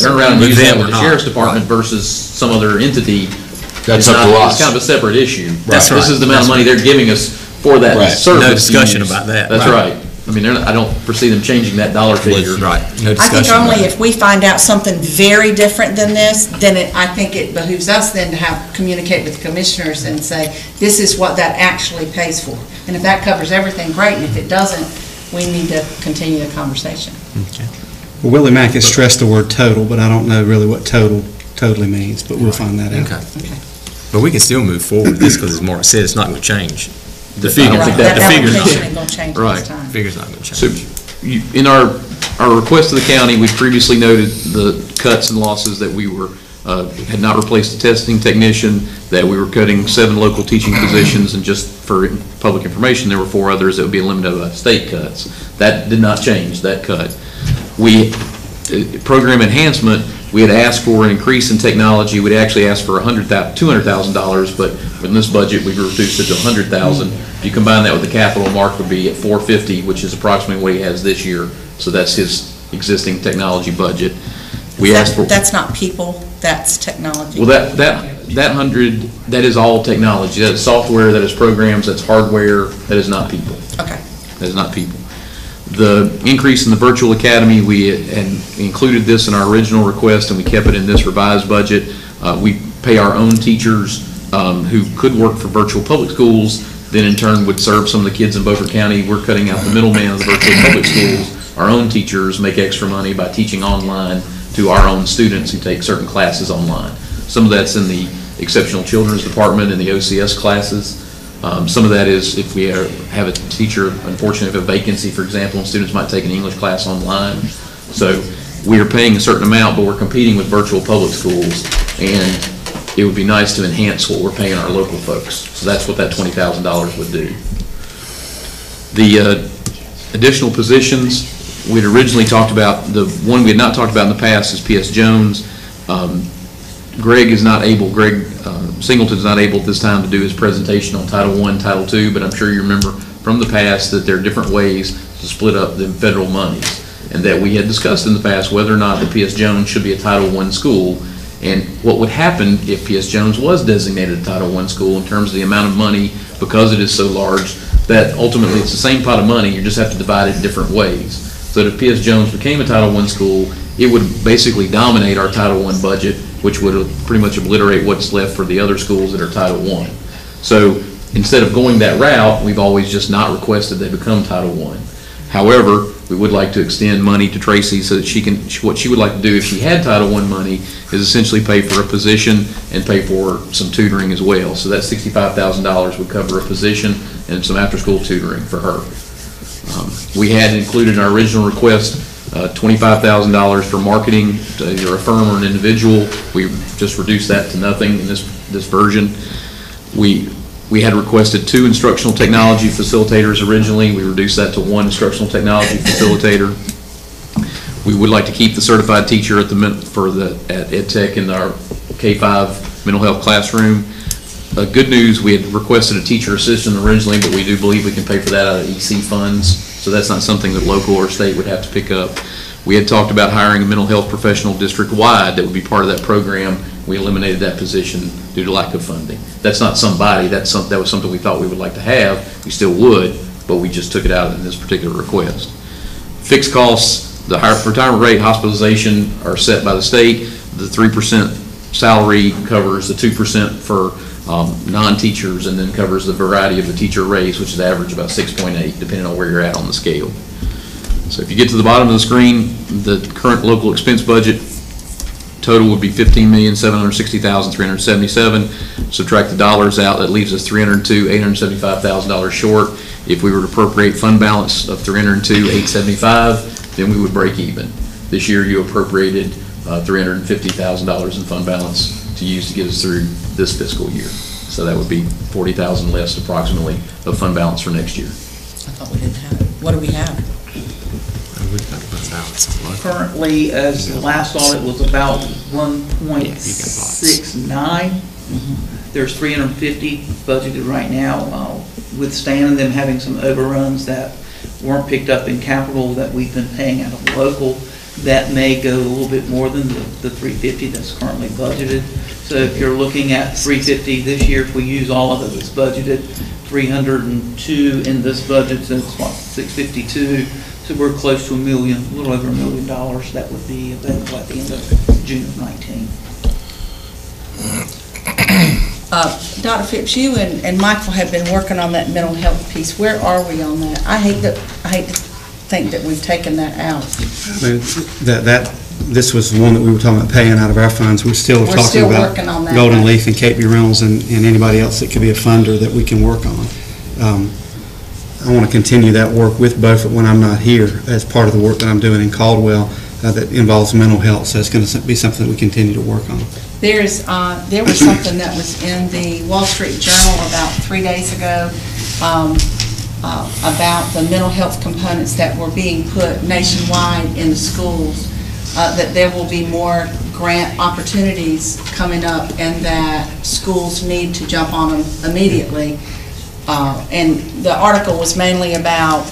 U: turn around and use that
W: them
U: with the sheriff's department versus some other entity.
P: That's up to us.
U: It's kind of a separate issue.
W: That's
U: This is the amount of money they're giving us for that
W: Right.
U: service.
W: No discussion
U: use.
W: about that.
U: That's
W: Right.
U: right. I mean, they're not, I don't foresee them changing that dollar figure.
W: Right, no
O: I think
W: discussion about
O: only
W: it.
O: if we find out something very different than this, then it, I think it behooves us then to have, communicate with the commissioners and say, this is what that actually pays for. And if that covers everything, great, and if it doesn't, we need to continue the conversation.
N: Well, Willie Mack has stressed the word total, but I don't know really what total totally means, but we'll find that out.
R: Okay. But we can still move forward with this because as Mark said, it's not going to change.
U: The figure-
O: Right,
U: that-
O: That
U: the figure's not-
O: application ain't gonna change
U: Right.
O: this time.
R: Figure's not going to
U: So,
R: change.
U: you- in our, our request to the county, we previously noted the cuts and losses that we were, uh, had not replaced the testing technician, that we were cutting seven local teaching positions, and just for public information, there were four others that would be eliminated by state cuts. That did not change, that cut. We, uh, program enhancement, we had asked for an increase in technology, we'd actually asked for a hundred thou, two hundred thousand dollars, but in this budget, we've reduced it to a hundred thousand. If you combine that with the capital, Mark would be at four fifty, which is approximately what he has this year, so that's his existing technology budget. We asked for.
O: That's not people, that's technology.
U: Well, that, that, that hundred, that is all technology, that is software, that is programs, that's hardware, that is not people.
O: Okay.
U: That is not people. The increase in the virtual academy, we had included this in our original request, and we kept it in this revised budget. Uh, we pay our own teachers, um, who could work for virtual public schools, then in turn would serve some of the kids in Beaufort County. We're cutting out the middleman of the virtual public schools. Our own teachers make extra money by teaching online to our own students who take certain classes online. Some of that's in the exceptional children's department and the OCS classes. Um, Some of that is if we are- have a teacher, unfortunately, if a vacancy, for example, and students might take an English class online. So we are paying a certain amount, but we're competing with virtual public schools, and it would be nice to enhance what we're paying our local folks. So that's what that twenty thousand dollars would do. The uh, additional positions, we'd originally talked about, the one we had not talked about in the past is PS Jones. Um, Greg is not able, Greg Singleton's not able at this time to do his presentation on Title I, Title II, but I'm sure you remember from the past that there are different ways to split up the federal monies, and that we had discussed in the past whether or not the PS Jones should be a Title I school, and what would happen if PS Jones was designated a Title I school in terms of the amount of money, because it is so large, that ultimately it's the same pot of money, you just have to divide it in different ways. So that if PS Jones became a Title I school, it would basically dominate our Title I budget, which would pretty much obliterate what's left for the other schools that are Title I. So instead of going that route, we've always just not requested they become Title I. However, we would like to extend money to Tracy so that she can, what she would like to do if she had Title I money is essentially pay for a position and pay for some tutoring as well. So that sixty-five thousand dollars would cover a position and some after-school tutoring for her. Um, We had included in our original request, uh, twenty-five thousand dollars for marketing, to either a firm or an individual. We just reduced that to nothing in this, this version. We, we had requested two instructional technology facilitators originally. We reduced that to one instructional technology facilitator. We would like to keep the certified teacher at the, for the, at Ed Tech in our K-5 mental health classroom. Uh, good news, we had requested a teacher assistant originally, but we do believe we can pay for that out of EC funds, so that's not something that local or state would have to pick up. We had talked about hiring a mental health professional district-wide that would be part of that program. We eliminated that position due to lack of funding. That's not somebody, that's some, that was something we thought we would like to have, we still would, but we just took it out in this particular request. Fixed costs, the higher retirement rate, hospitalization are set by the state. The three percent salary covers the two percent for um, non-teachers and then covers the variety of the teacher raise, which is average about six point eight, depending on where you're at on the scale. So if you get to the bottom of the screen, the current local expense budget total would be fifteen million, seven hundred sixty thousand, three hundred seventy-seven. Subtract the dollars out, that leaves us three hundred two, eight hundred seventy-five thousand dollars short. If we were to appropriate fund balance of three hundred two, eight seventy-five, then we would break even. This year, you appropriated uh, three hundred and fifty thousand dollars in fund balance to use to get us through this fiscal year. So that would be forty thousand less approximately of fund balance for next year.
O: I thought we didn't have it. What do we have?
L: Currently, as the last audit was about one point six nine. There's three hundred and fifty budgeted right now, uh, withstanding them having some overruns that weren't picked up in capital that we've been paying out of local. That may go a little bit more than the, the three fifty that's currently budgeted. So if you're looking at three fifty this year, if we use all of it that's budgeted, three hundred and two in this budget, so it's what, six fifty-two? So we're close to a million, a little over a million dollars that would be available at the end of June of nineteen.
O: Uh, Dr. Phipps, you and, and Michael have been working on that mental health piece. Where are we on that? I hate that, I hate to think that we've taken that out.
N: I mean, That, that, this was the one that we were talking about paying out of our funds. We're still
O: We're
N: talking
O: still
N: about
O: working on that,
N: Golden? Leaf and Kate B. Reynolds and, and anybody else that could be a funder that we can work on. Um, I want to continue that work with Beaufort when I'm not here as part of the work that I'm doing in Caldwell uh, that involves mental health. So it's going to be something that we continue to work on.
O: There's, uh, there was something that was in the Wall Street Journal about three days ago, um, uh, about the mental health components that were being put nationwide in the schools, uh, that there will be more grant opportunities coming up and that schools need to jump on them immediately. Uh, And the article was mainly about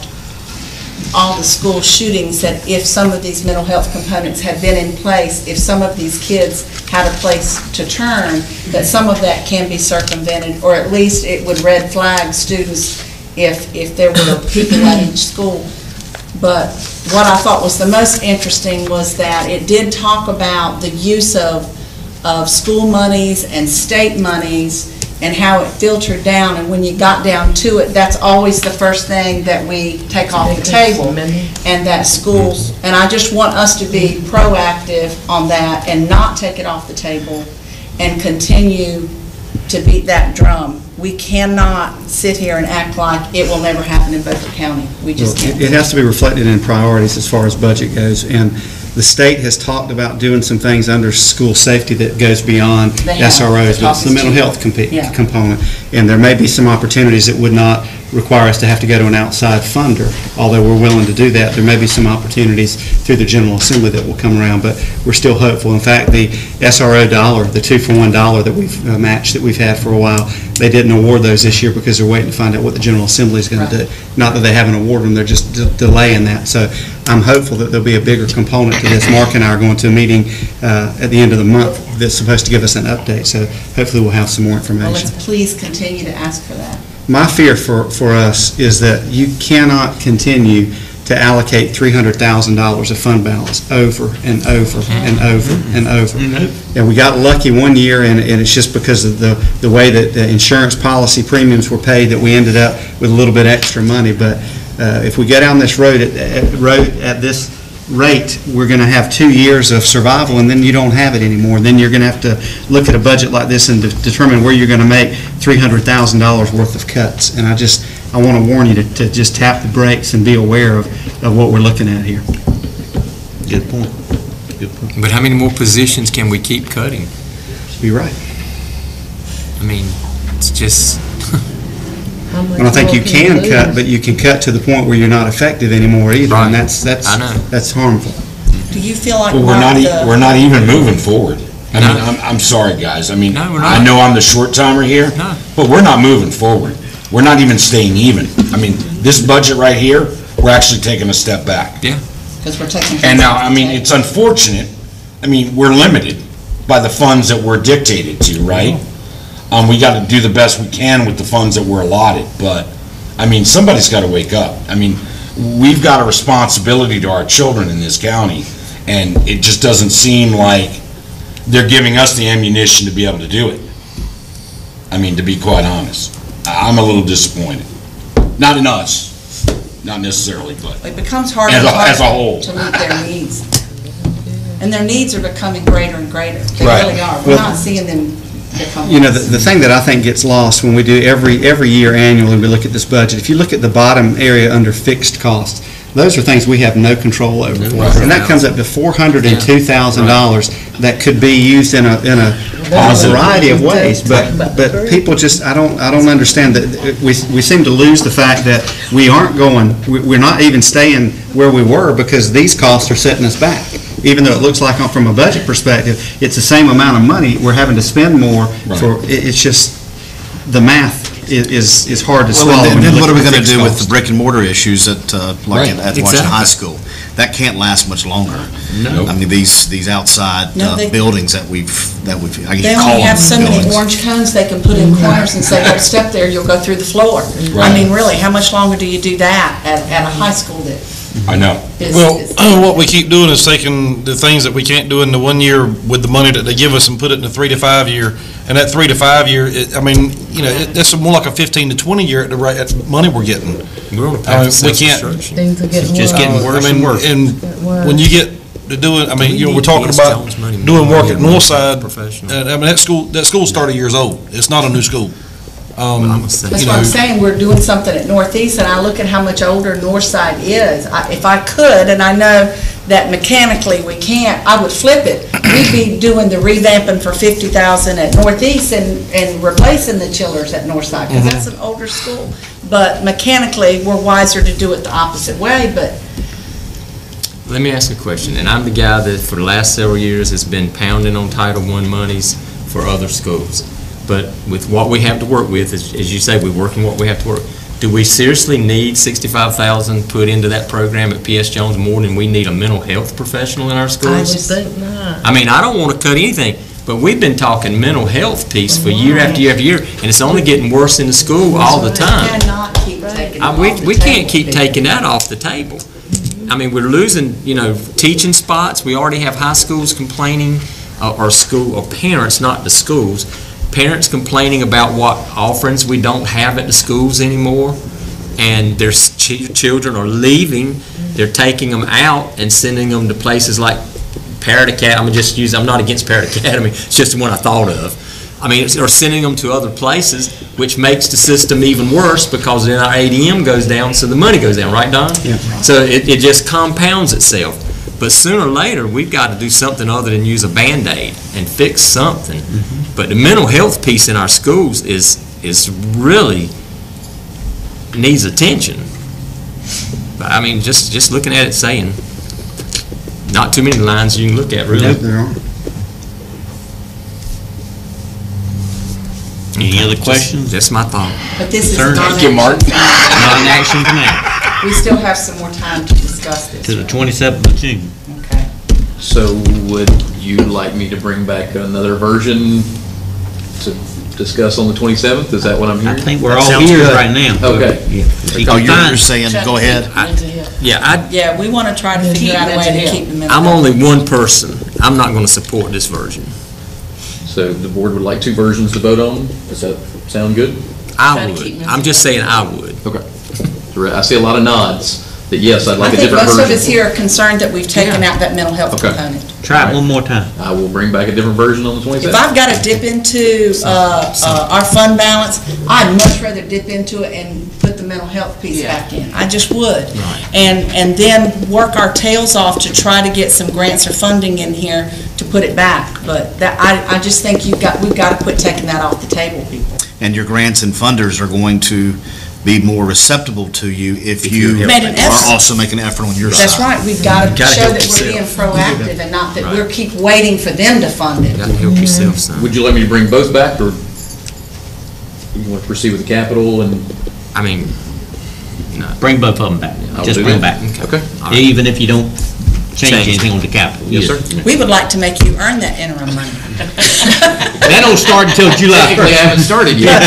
O: all the school shootings, that if some of these mental health components had been in place, if some of these kids had a place to turn, that some of that can be circumvented, or at least it would red flag students if, if there were people at each school. But what I thought was the most interesting was that it did talk about the use of, of school monies and state monies and how it filtered down, and when you got down to it, that's always the first thing that we take off the table. And that schools, and I just want us to be proactive on that and not take it off the table and continue to beat that drum. We cannot sit here and act like it will never happen in Beaufort County. We just
N: Well,
O: can't.
N: It it has to be reflected in priorities as far as budget goes, and the state has talked about doing some things under school safety that goes beyond
O: They have.
N: SROs, but it's the mental health compe-
O: Yeah.
N: component. And there may be some opportunities that would not require us to have to go to an outside funder, although we're willing to do that. There may be some opportunities through the General Assembly that will come around, but we're still hopeful. In fact, the SRO dollar, the two-for-one dollar that we've uh, matched, that we've had for a while, they didn't award those this year because they're waiting to find out what the General Assembly is going to do. Not that they haven't awarded them, they're just de- delaying that. So I'm hopeful that there'll be a bigger component to this. Mark and I are going to a meeting uh, at the end of the month that's supposed to give us an update, so hopefully we'll have some more
O: Well,
N: information.
O: let's please continue to ask for that.
N: My fear for, for us is that you cannot continue to allocate $300,000 of fund balance over and over and over and over. And we got lucky one year, and, and it's just because of the, the way that the insurance policy premiums were paid that we ended up with a little bit extra money. But uh, if we go down this road, at, at, road at this rate, we're going to have two years of survival, and then you don't have it anymore. Then you're going to have to look at a budget like this and de- determine where you're going to make $300,000 worth of cuts. And I just, I want to warn you to, to just tap the brakes and be aware of, of what we're looking at here.
A: Good point. Good point.
R: But how many more positions can we keep cutting?
N: Be right.
R: I mean, it's just.
N: I don't think you can cut, but you can cut to the point where you're not effective anymore either, and that's, that's,
P: I know.
N: that's harmful.
O: Do you feel like
P: Well, we're not,
O: Mark,
P: e- we're not even moving forward. I mean, I'm, I'm sorry, guys. I mean, I know I'm the short timer here, but we're not moving forward. We're not even staying even. I mean, this budget right here, we're actually taking a step back.
R: Yeah.
O: Because we're taking.
P: And now, I mean, it's unfortunate, I mean, we're limited by the funds that we're dictated to, right? Um, we gotta do the best we can with the funds that we're allotted, but, I mean, somebody's gotta wake up. I mean, we've got a responsibility to our children in this county, and it just doesn't seem like they're giving us the ammunition to be able to do it. I mean, to be quite honest. I- I'm a little disappointed. Not in us, not necessarily, but
O: It becomes harder
P: As
O: and
P: a- as a
O: harder
P: whole.
O: to meet their needs. And their needs are becoming greater and greater. They
N: Right.
O: really are. We're
N: Well-
O: not seeing them become.
N: You know, the, the thing that I think gets lost when we do every, every year annually, we look at this budget, if you look at the bottom area under fixed costs, Those are things we have no control over. And that comes up to $402,000 that could be used in a, in a variety of ways. But, but people just, I don't, I don't understand that, we, we seem to lose the fact that we aren't going, we- we're not even staying where we were because these costs are setting us back. Even though it looks like on- from a budget perspective, it's the same amount of money, we're having to spend more for, it, it's just, the math i- is, is hard to
W: Well,
N: swallow.
W: then
N: when you
W: then what
N: look
W: are we
N: at
W: going to
N: fixed
W: do with
N: costs.
W: the brick and mortar issues at, uh, like at
N: Right,
W: at Washington High. School? That can't last much longer.
O: No.
W: I mean, these, these outside
O: No,
W: uh,
O: they-
W: buildings that we've, that we've, I guess
O: They
W: you call
O: only have so many
W: buildings.
O: orange cones they can put in corners and say, don't step there, you'll go through the floor. I
P: Right.
O: mean, really, how much longer do you do that at, at a high school that
P: I know.
O: is?
M: Well, what we keep doing is taking the things that we can't do in the one year with the money that they give us and put it in the three to five year. And that three to five year, it- I mean, you know, it- that's more like a 15 to 20 year at the rate, at the money we're getting.
R: We're on a
M: I
R: path
M: mean,
R: to
M: We can't.
R: self-destruction.
C: Things are getting
M: Just
C: worse.
M: getting worse and worse. And when you get to doing, I mean, you know, we're talking about
R: Jones money more
M: doing work at Northside.
R: professional.
M: And, I mean, that school, that school's 30 years old. It's not a new school. Um,
O: That's
M: you
O: what
M: know,
O: I'm saying, we're doing something at Northeast, and I look at how much older Northside is. I- If I could, and I know that mechanically we can't, I would flip it. We'd be doing the revamping for fifty thousand at Northeast and, and replacing the chillers at Northside, because
R: Mhm.
O: that's an older school. But mechanically, we're wiser to do it the opposite way, but
R: Let me ask a question, and I'm the guy that for the last several years has been pounding on Title I monies for other schools. But with what we have to work with, as, as you say, we're working what we have to work. Do we seriously need sixty-five thousand put into that program at PS Jones more than we need a mental health professional in our schools?
C: I
R: schools?
C: would think not.
R: I mean, I don't want to cut anything, but we've been talking mental health piece for year after year after year, and it's only getting worse in the school all the time.
O: cannot keep taking
R: I- We, we can't keep taking that off the table. I mean, we're losing, you know, teaching spots. We already have high schools complaining, uh, or school, or parents, not the schools, parents complaining about what offerings we don't have at the schools anymore. And their chi- children are leaving, they're taking them out and sending them to places like Parrott Academy, I'm just use, I'm not against Parrott Academy, it's just the one I thought of. I mean, it's- or sending them to other places, which makes the system even worse because then our ADM goes down, so the money goes down, right, Don?
N: Yeah.
R: So it, it just compounds itself. But sooner or later, we've got to do something other than use a Band-Aid and fix something. But the mental health piece in our schools is, is really, needs attention. But I mean, just, just looking at it saying, not too many lines you can look at, really.
N: Nope, there aren't.
A: Any other questions?
R: Just my thought.
O: But this is
A: Concerns?
O: non-action.
A: Non-action tonight,
O: We still have some more time to discuss this.
A: to the 27th of June. Okay.
U: So would you like me to bring back another version to discuss on the 27th? Is that what I'm hearing?
A: I think we're all ears right now.
U: Okay.
W: Oh, you're you're saying, go ahead?
R: Yeah, I,
O: Yeah, we want to try to figure out a way to keep them in.
R: I'm only one person. I'm not going to support this version.
U: So the board would like two versions to vote on? Does that sound good?
R: I would. I'm just saying I would.
U: Okay. I see a lot of nods that yes, I'd
O: I
U: like a
O: think
U: different
O: most
U: version.
O: of us here are concerned that we've taken out that mental health
U: Okay.
O: component.
A: Try it one more time.
U: I will bring back a different version on the 27th.
O: If I've got to dip into uh, uh, our fund balance, I'd much rather dip into it and put the mental health piece back in. I just would. And, and then work our tails off to try to get some grants or funding in here to put it back. But that, I, I just think you've got, we've got to quit taking that off the table, people.
W: And your grants and funders are going to be more receptive to you if you
O: Made an effort.
W: are also making an effort on your side.
O: That's right, we've got to
W: Gotta
O: show
W: help
O: that we're being
W: yourself.
O: proactive and not that we're keep waiting for them to fund it.
R: Got to help yourself, mm-hmm. son.
U: Would you let me bring both back, or you want to proceed with the capital and?
R: I mean,
A: Bring both of them back.
U: I'll
A: Just
U: do
A: bring them
U: that.
A: back.
U: Okay. All right.
A: Even if you don't change
R: Change.
A: anything on the capital.
U: Yes, sir.
O: We would like to make you earn that interim money.
A: That don't start until July
U: Technically, I haven't started yet.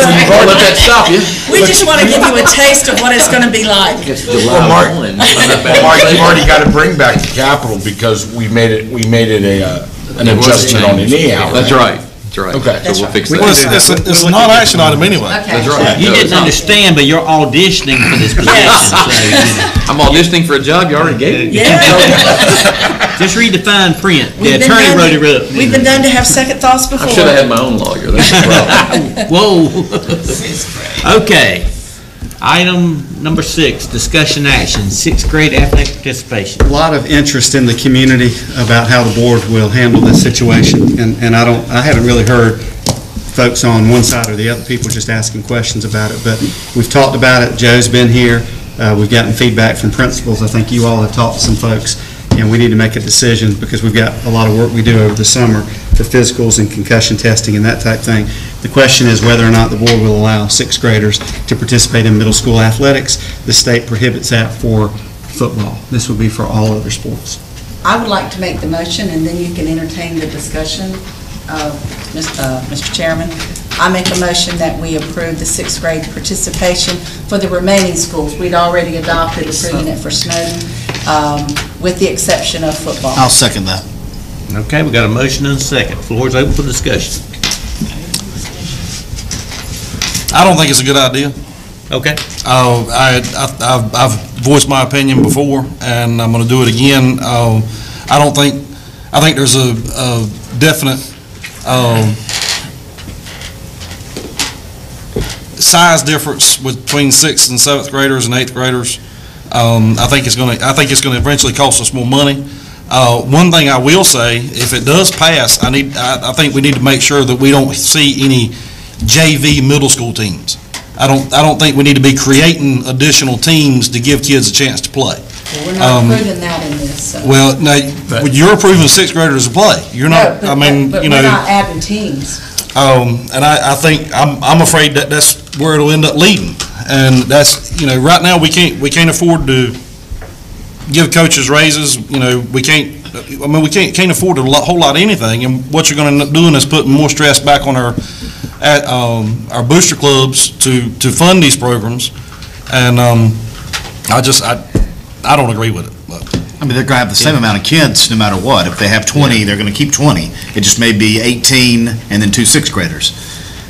O: Don't
U: let that stop you.
O: We just want to give you a taste of what it's going to be like.
P: Well, Mark, Mark, you've already got to bring back the capital because we made it, we made it a, uh, an
U: It was
P: adjustment on the
U: changed.
P: knee out.
U: That's right, that's right.
P: Okay.
U: So we'll fix that.
M: Well, it's, it's a, it's a non-action item anyway.
O: Okay.
U: That's right.
A: You didn't understand, but you're auditioning for this position. so, you know.
U: I'm auditioning for a job you already gave me. Yeah.
A: Just read the fine print. The
O: We've been
A: attorney
O: known
A: wrote
O: to-
A: it up.
O: We've been known to have second thoughts before.
U: I should have had my own lawyer, that's the problem.
A: Whoa. Okay. Item number six, discussion action, sixth grade athletic participation.
N: A lot of interest in the community about how the board will handle this situation, and, and I don't, I haven't really heard folks on one side or the other, people just asking questions about it, but we've talked about it, Joe's been here, uh, we've gotten feedback from principals, I think you all have talked to some folks, and we need to make a decision, because we've got a lot of work we do over the summer for physicals and concussion testing and that type thing. The question is whether or not the board will allow sixth graders to participate in middle school athletics. The state prohibits that for football. This would be for all other sports.
O: I would like to make the motion, and then you can entertain the discussion, uh, Mis- uh, Mr. Chairman. I make a motion that we approve the sixth grade participation for the remaining schools. We'd already adopted approving it for Snowden, um, with the exception of football.
W: I'll second that.
A: Okay, we've got a motion and a second. Floor is open for discussion.
M: I don't think it's a good idea.
A: Okay.
M: Uh, I, I- I've, I've voiced my opinion before, and I'm gonna do it again. Uh, I don't think, I think there's a, a definite, um, size difference between sixth and seventh graders and eighth graders. Um, I think it's gonna, I think it's gonna eventually cost us more money. Uh, one thing I will say, if it does pass, I need, I, I think we need to make sure that we don't see any JV middle school teams. I don't, I don't think we need to be creating additional teams to give kids a chance to play.
O: Well, We're not
M: Um,
O: approving that in this, so.
M: Well, now, you're approving sixth graders to play. You're
O: No,
M: not,
O: but-
M: I mean,
O: but
M: you
O: we're
M: know.
O: not adding teams.
M: Um, and I, I think, I'm, I'm afraid that that's where it'll end up leading. And that's, you know, right now, we can't, we can't afford to give coaches raises, you know, we can't, I mean, we can't, can't afford a lot, whole lot of anything. And what you're gonna end up doing is putting more stress back on our, at, um, our booster clubs to, to fund these programs. And, um, I just, I, I don't agree with it, but.
W: I mean, they're going to have the same amount of kids no matter what. If they have 20, they're going to keep 20. It just may be 18 and then two sixth graders.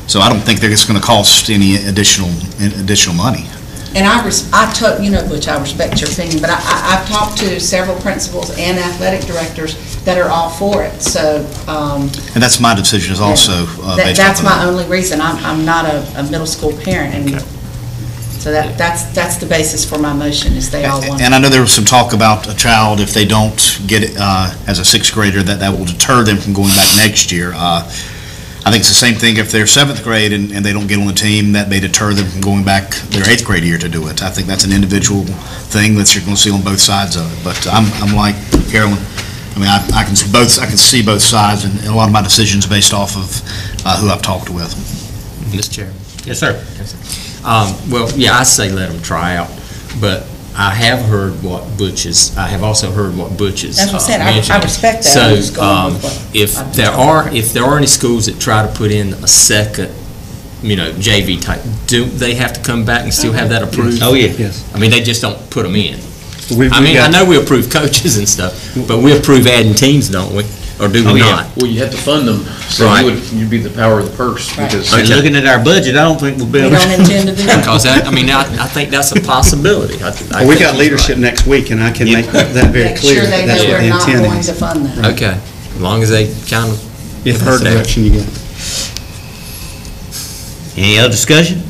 W: So I don't think they're just going to cost any additional, additional money.
O: And I, res- I took, you know, Butch, I respect your opinion, but I, I- I've talked to several principals and athletic directors that are all for it, so, um,
W: And that's my decision is also uh,
O: that,
W: based
O: that's
W: off
O: my
W: of
O: only reason. I'm, I'm not a, a middle school parent, and so that, that's, that's the basis for my motion, is they all want.
W: And I know there was some talk about a child, if they don't get it uh, as a sixth grader, that that will deter them from going back next year. Uh, I think it's the same thing if they're seventh grade and and they don't get on the team, that may deter them from going back their eighth grade year to do it. I think that's an individual thing that you're going to see on both sides of it. But I'm, I'm like Carolyn, I mean, I I can see both, I can see both sides, and and a lot of my decisions based off of uh, who I've talked with.
R: Mr. Chairman?
A: Yes, sir.
R: Um, well, yeah, I say let them try out, but I have heard what Butch is, I have also heard what Butch is
O: That's what I
R: uh,
O: said. I- I
R: mentioning.
O: respect that. I'm
R: So,
O: going
R: um,
O: with what
R: if
O: I've
R: there
O: told.
R: are, if there are any schools that try to put in a second, you know, JV type, do they have to come back and still have that approved?
A: Oh, yeah.
N: Yes.
R: I mean, they just don't put them in.
N: We've-
R: I
N: we've
R: mean, I
N: got-
R: know we approve coaches and stuff, but we approve adding teams, don't we? Or do
A: Oh,
R: we
A: yeah.
R: not?
U: Well, you have to fund them, so
R: Right.
U: you would, you'd be the power of the purse, because.
A: And looking at our budget, I don't think we'll be
O: We
A: able
O: don't
A: to.
O: intend to do that.
R: Because that, I mean, I, I think that's a possibility. I- I
N: Well, we
R: think
N: got
R: he's
N: leadership
R: right.
N: next week, and I can make that very
O: Make
N: clear.
O: sure they know
N: That's what
O: we're
N: the
O: not
N: intent
O: going
N: is.
O: to fund that.
R: Okay, as long as they kind of.
N: If her direction you get.
A: Any other discussion?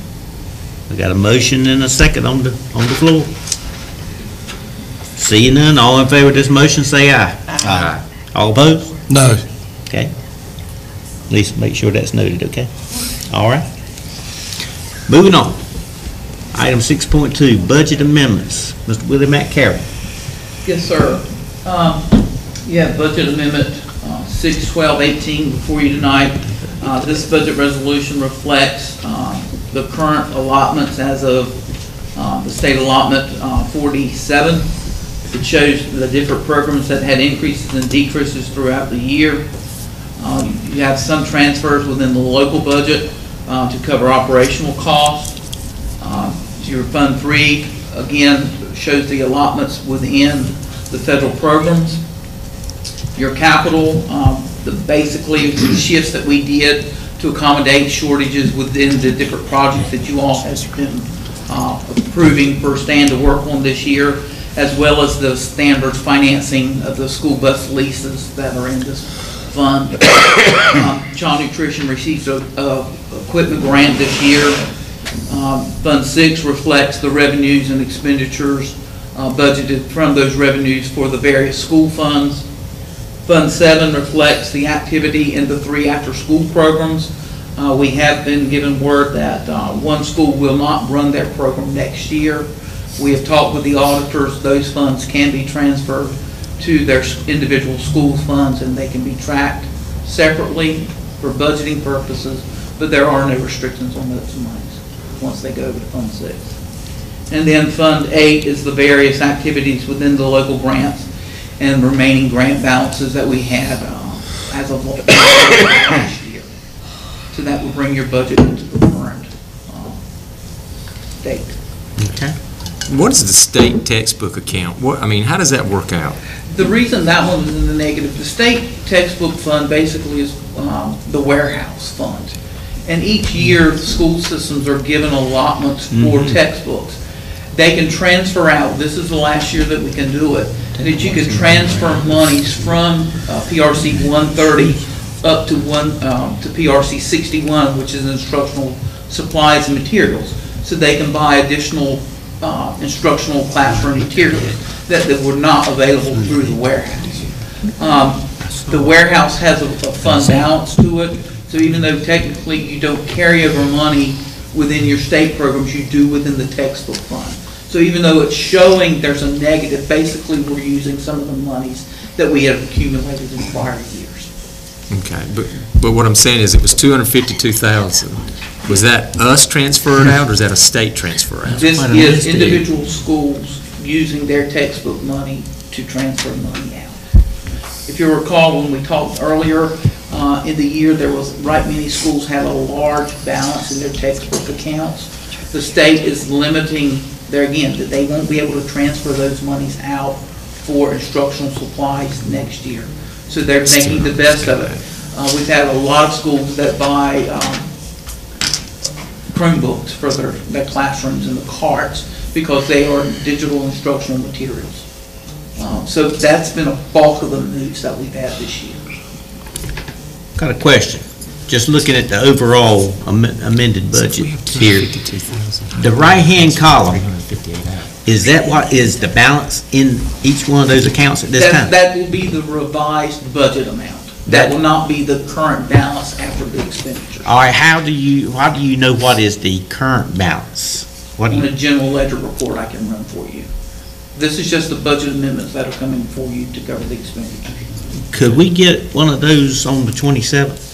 A: We got a motion and a second on the, on the floor. Seeing none, all in favor of this motion, say aye. Aye. All opposed?
M: No.
A: Okay. At least make sure that's noted, okay? All right. Moving on. Item six point two, budget amendments. Mr. Willie Mack Carroll.
L: Yes, sir. Um, You have Budget Amendment uh, 61218 before you tonight. Uh, This budget resolution reflects um, the current allotments as of uh, the state allotment uh, 47. It shows the different programs that had increases and decreases throughout the year. Um, You have some transfers within the local budget uh, to cover operational costs. Uh, Your Fund Three, again, shows the allotments within the federal programs. Your capital, um, the basically the shifts that we did to accommodate shortages within the different projects that you all have been uh, approving for Stan to work on this year, as well as the standards financing of the school bus leases that are in this fund. Um, Child Nutrition receives a, a equipment grant this year. Um, Fund six reflects the revenues and expenditures uh, budgeted from those revenues for the various school funds. Fund seven reflects the activity in the three after-school programs. Uh, We have been given word that uh, one school will not run their program next year. We have talked with the auditors, those funds can be transferred to their individual school funds, and they can be tracked separately for budgeting purposes, but there are no restrictions on those monies once they go over to Fund Six. And then Fund Eight is the various activities within the local grants and remaining grant balances that we had uh, as of last year. So that will bring your budget into the current uh, date.
A: Okay.
R: What is the state textbook account? What, I mean, how does that work out?
L: The reason that one is in the negative, the state textbook fund basically is um, the warehouse fund. And each year, the school systems are given allotments for
A: Mhm.
L: textbooks. They can transfer out, this is the last year that we can do it, that you can transfer monies from uh, PRC 130 up to one, um, to PRC 61, which is instructional supplies and materials. So they can buy additional uh, instructional classroom materials that, that were not available through the warehouse. Um, The warehouse has a a fund balance to it, so even though technically you don't carry over money within your state programs, you do within the textbook fund. So even though it's showing there's a negative, basically we're using some of the monies that we have accumulated in prior years.
R: Okay, but, but what I'm saying is it was two hundred fifty-two thousand. Was that us transfer out, or is that a state transfer out?
L: This is individual schools using their textbook money to transfer money out. If you recall, when we talked earlier, uh, in the year, there was, right many schools had a large balance in their textbook accounts. The state is limiting, there again, that they won't be able to transfer those monies out for instructional supplies next year. So they're making the best of it. Uh, We've had a lot of schools that buy um, Chromebooks for their, their classrooms and the carts because they are digital instructional materials. Um, So that's been a bulk of the moves that we've had this year.
A: Got a question. Just looking at the overall am- amended budget here. The right-hand column, is that what is the balance in each one of those accounts at this
L: That,
A: time?
L: that will be the revised budget amount. That will not be the current balance after the expenditure.
A: All right, how do you, how do you know what is the current balance? What do
L: On
A: you,
L: a general ledger report I can run for you. This is just the budget amendments that are coming for you to cover the expenditure.
A: could we get one of those on the 27th?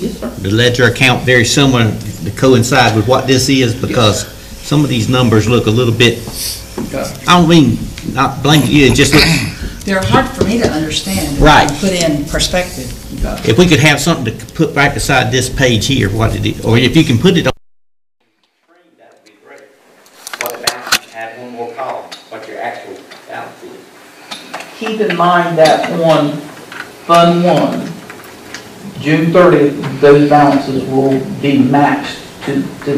L: Yes, sir.
A: The ledger account very similar to coincide with what this is because some of these numbers look a little bit, I don't mean, not blame you, it just looks
O: They're hard for me to understand.
A: Right.
O: Put in perspective.
A: If we could have something to put right beside this page here, what it is, or if you can put it on. What the balance, add one more column, what your actual balance is.
L: Keep in mind that on Fund One, June 30th, those balances will be matched to, to,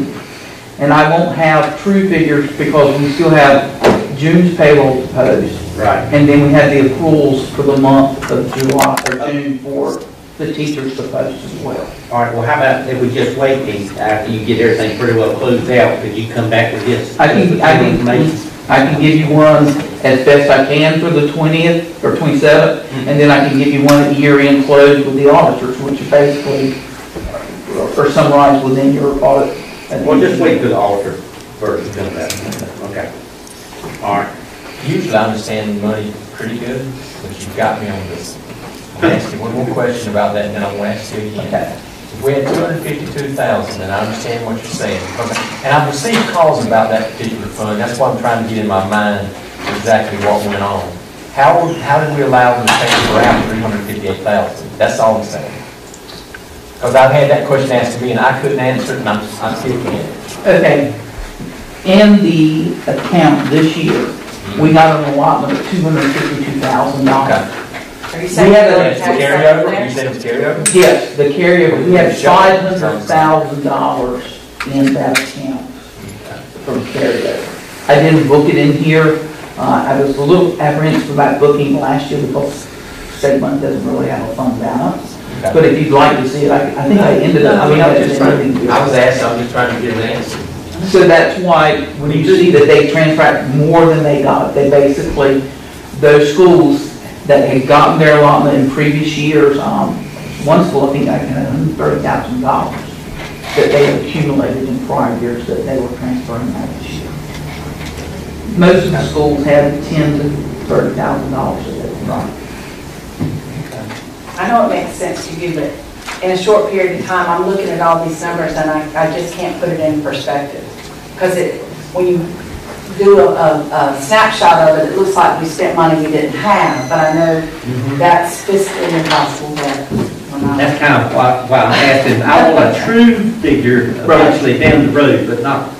L: and I won't have true figures because we still have June's payroll to post.
A: Right.
L: And then we have the accruals for the month of July, or June for the teachers to as well.
A: All right, well, how about if we just wait, and after you get everything pretty well closed out, could you come back with this?
L: I can, I can, I can give you ones as best I can for the 20th or 27th, mm-hmm. and then I can give you one at year-end close with the auditors, which are basically uh, or summarized within your audit.
A: Well, just wait till the auditor first, come back. Okay. All right.
R: Usually I understand money pretty good, but you've got me on this. I'm ask you one more question about that, and then I'm gonna ask you again. If we had two hundred fifty-two thousand, and I understand what you're saying, okay, and I've received calls about that particular fund, that's why I'm trying to get in my mind exactly what went on. How, how did we allow them to transfer out three hundred fifty-eight thousand? That's all I'm saying. Because I've had that question asked to me, and I couldn't answer it, and I'm, I still can't.
L: Okay. In the account this year, we got an allotment of $252,000.
O: Are you
L: We have
O: the
L: a-
O: tax
R: Carryover,
O: there?
R: you said it was carryover?
L: Yes, the carryover, we have five hundred thousand dollars in that account from carryover. I didn't book it in here, uh, I was a little apprehensive about booking last year because state money doesn't really have a fund balance. But if you'd like to see it, I, I think I ended up.
R: I mean, I was just trying,
L: putting it in.
R: I was asked, I'm just trying to get an answer.
L: So that's why, when you see that they transferred more than they got, they basically, those schools that had gotten their allotment in previous years, um, one school, I think, I can, thirty thousand dollars that they had accumulated in prior years that they were transferring out this year. Most of the schools had ten to thirty thousand dollars that.
O: I know it makes sense to you, but in a short period of time, I'm looking at all these numbers and I, I just can't put it in perspective. Because it, when you do a, a a snapshot of it, it looks like we spent money we didn't have, but I know mm-hmm. that's fiscally impossible that.
A: That's kind of why, why I'm asking, I want a true figure of actually down the road, but not,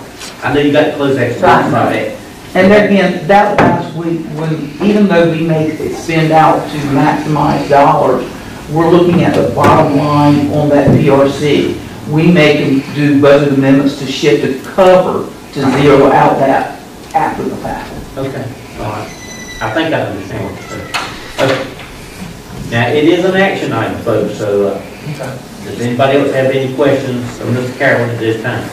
A: I know you got to close that street project.
L: And then again, that last week, when, even though we may spend out to maximize dollars, we're looking at the bottom line on that PRC. We may do budget amendments to shift the cover to zero out that after the fact.
A: Okay, all right. I think I understand what you're saying. Okay. Now, it is an action item, folks, so, uh, does anybody else have any questions of Mr. Carroll at this time?